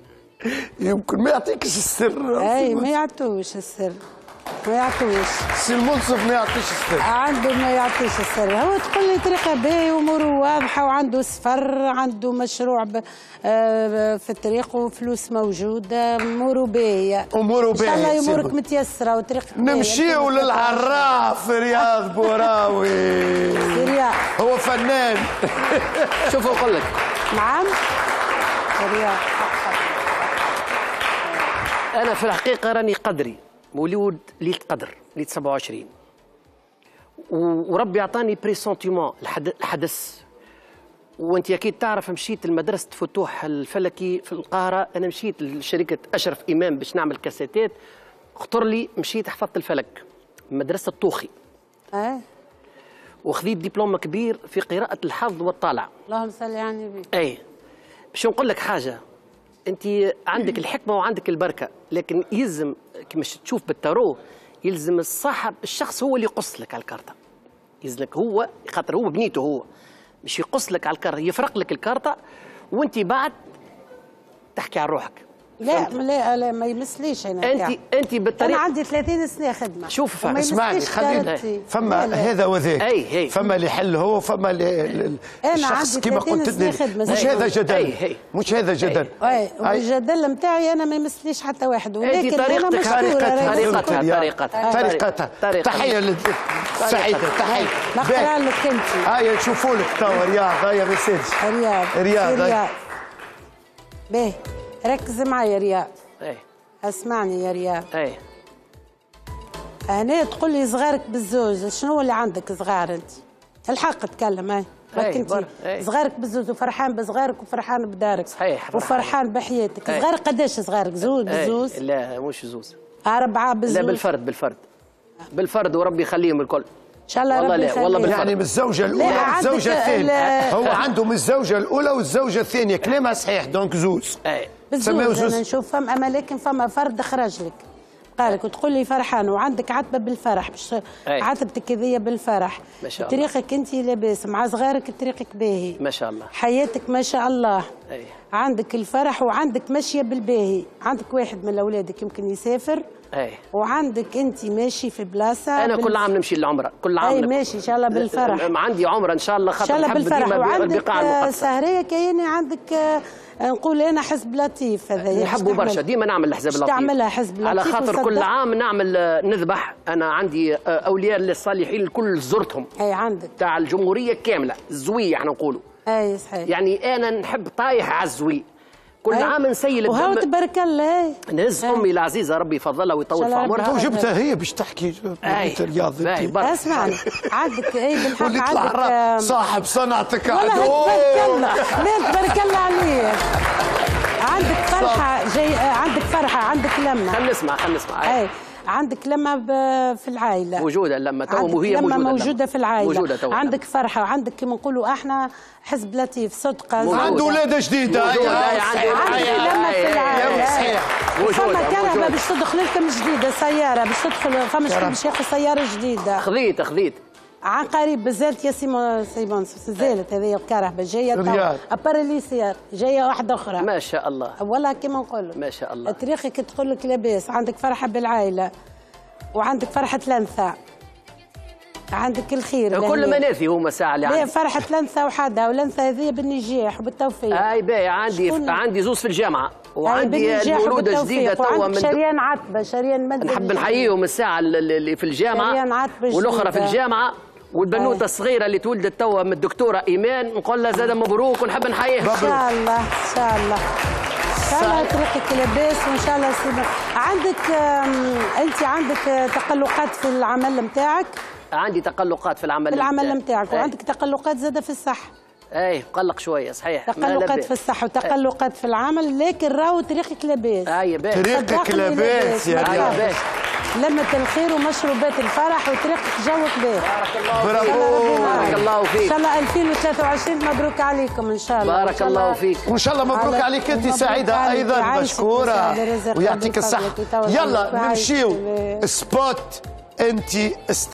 يمكن. ما يعطيكش السر. أي ما يعطوش السر. ما يعطوش سي المنصف ما يعطيش السر. عنده ما يعطيش السر. هو تقول لي طريقة باهي واموره واضحة وعنده سفر عنده مشروع ب... آه، في الطريق وفلوس موجودة. أموره باهية. أموره إن شاء الله باهية، أمورك. متيسرة وطريقك. نمشيو للعراف في رياض بوراوي؟ رياض هو فنان. شوف نقول لك. نعم. رياض أنا في الحقيقة راني قدري. مولود ليلة قدر ليلة 27 و- وربي اعطاني بريسونتيمون الحدث وانت أكيد تعرف مشيت لمدرسة فتوح الفلكي في القاهرة. أنا مشيت لشركة أشرف إمام باش نعمل كاسيتات. اختار لي مشيت حفظت الفلك مدرسة الطوخي آه وخذيت دبلوم كبير في قراءة الحظ والطالع اللهم صل على النبي. اي باش نقول لك حاجة انت عندك الحكمة وعندك البركة لكن يلزم كما تشوف بالتارو يلزم الصاحب الشخص هو اللي يقص لك على الكارتة. يلزمك هو خاطر هو بنيته هو. مش يقص لك على الكارتة يفرق لك الكارتة وانت بعد تحكي عن روحك. لا لا لا ما يمسليش أنا انت. انت أنا بالطريقة عندي 30 سنة خدمة. شوف اسمعني خلينا. فما لا، لا. هذا وذاك. أي، هي. فما اللي يحل هو فما اللي الشخص عندي كما 30 قلت لي مش هذا جدل. أي،. مش هذا جدل. أي. والجدل نتاعي أنا ما يمسليش حتى واحد. ولكن أنا طريقتك- طريقتها طريقتها طريقتها طريقتها طريقتها. تحية سعيده تحية. نقرأ لك أنت. هاي نشوفوا لك توا رياض. هاي ما يصيرش رياض. رياض. باهي. ركز معايا رياض اي اسمعني يا رياض اي هنا تقول لي صغارك بالزوج شنو اللي عندك صغار أنت؟ الحق تكلم هاي أي، راك أنت أي. صغارك بالزوج وفرحان بصغارك وفرحان بدارك. صحيح، فرحان. وفرحان بحياتك. أي. صغارك قداش صغارك؟ زوج أي. بزوز؟ لا مش زوز. أربعة بزوج لا بالفرد بالفرد. بالفرد وربي يخليهم الكل. إن شاء الله والله ربي لا والله. بالفرد. يعني من الزوجة الأولى لا، عندك والزوجة الثانية. ال- هو عنده من الزوجة الأولى والزوجة الثانية. كلامها صحيح donc زوز. اي سميه بالزوج. أنا نشوف فما لكن فما فرد خرج لك. قالك وتقول لي فرحان وعندك عتبة بالفرح باش أي. عتبتك هذيا بالفرح. ما شاء الله. طريقك أنت لاباس مع صغارك طريقك باهي. ما شاء الله. حياتك ما شاء الله. أي. عندك الفرح وعندك ماشيه بالباهي. عندك واحد من أولادك يمكن يسافر اي وعندك أنت ماشي في بلاصة أنا بال- كل عام نمشي للعمرة كل عام اي ماشي إن شاء الله بالفرح. عندي عمرة إن شاء الله إن خاطر شاء الله نحب بالفرح. وعندك آه، سهرية كاين عندك آه، نقول أنا حزب لطيف هذا نحبوا برشا ديما نعمل الحزب اللطيف تعملها حزب لطيف على خاطر كل. عام نعمل آه، نذبح. أنا عندي أولياء الصالحين الكل زرتهم اي عندك. تاع الجمهورية كاملة الزوي إحنا نقولوا. اي صحيح. يعني أنا نحب طايح على الزوي. كل. عام نسيل وهاو الدم. تبارك الله نهز أمي العزيزة ربي يفضلها ويطول في عمرها. ربي وجبتها هي باش تحكي الرياض. اسمعني عندك اي بالحق عندك صاحب صنعتك والله عدو تبارك الله. لا تبارك الله عليه؟ عندك فرحة جاي آه، عندك فرحة عندك لمة. خلينا نسمع خلينا نسمع. عندك لمة ب- في العائلة. موجودة لمة تو عندك وهي لمة موجودة موجودة في العائلة. موجودة تو عندك فرحة وعندك كما نقولوا إحنا حزب لطيف صدقة موجودة. عنده ولادة جديدة. موجودة، يا هي عندي صحيح. عندك لمة في العائلة. صحيح. موجودة، فما كهرباء موجودة. باش تدخل لكم جديدة سيارة باش تدخل فما شكون باش ياخذ سيارة جديدة. خذيت خذيت. عن قريب بزالت يا سيمون سيمون زالت هذه الكهرباء جاية رياض. ابارليسير جاية واحدة أخرى. ما شاء الله. والله كما نقول ما شاء الله. التاريخ كي تقول لك لاباس عندك فرحة بالعائلة وعندك فرحة لنثه عندك الخير كل. منافي هما ساعة اللي لا عندي فرحة لنثه وحدها ولنثه هذه بالنجاح وبالتوفيق. هاي باهي عندي عندي زوز في الجامعة. وعندي وبالتوفيق. جديده توا من شريان عتبة شريان مدني نحب نحييهم الساعة اللي في الجامعة. شريان عتبة والأخرى في. الجامعة. والبنوتة أي. الصغيرة اللي تولدت توا من الدكتورة إيمان. نقول لها زاد مبروك ونحب نحييها. إن شاء الله إن شاء الله. إن شاء الله طريقك لاباس وإن شاء الله سيبك عندك أنت عندك آه، تقلقات في العمل نتاعك عندي تقلقات في العمل في العمل. نتاعك أي. وعندك تقلقات زادة في الصحة. اي مقلق شوية صحيح. تقلقات. في الصحة وتقلقات في العمل لكن راهو طريقك لاباس. اي باهي طريقك لاباس يا رياض باهي. لمة الخير ومشروبات الفرح وطريقك جوك باهي بارك الله ان فيك. شاء الله 2023 مبروك عليكم إن شاء الله. بارك الله فيك. وإن شاء الله مبروك عليك أنت سعيدة. أيضا مشكورة. ويعطيك الصحة. يلا. نمشيو. spot انت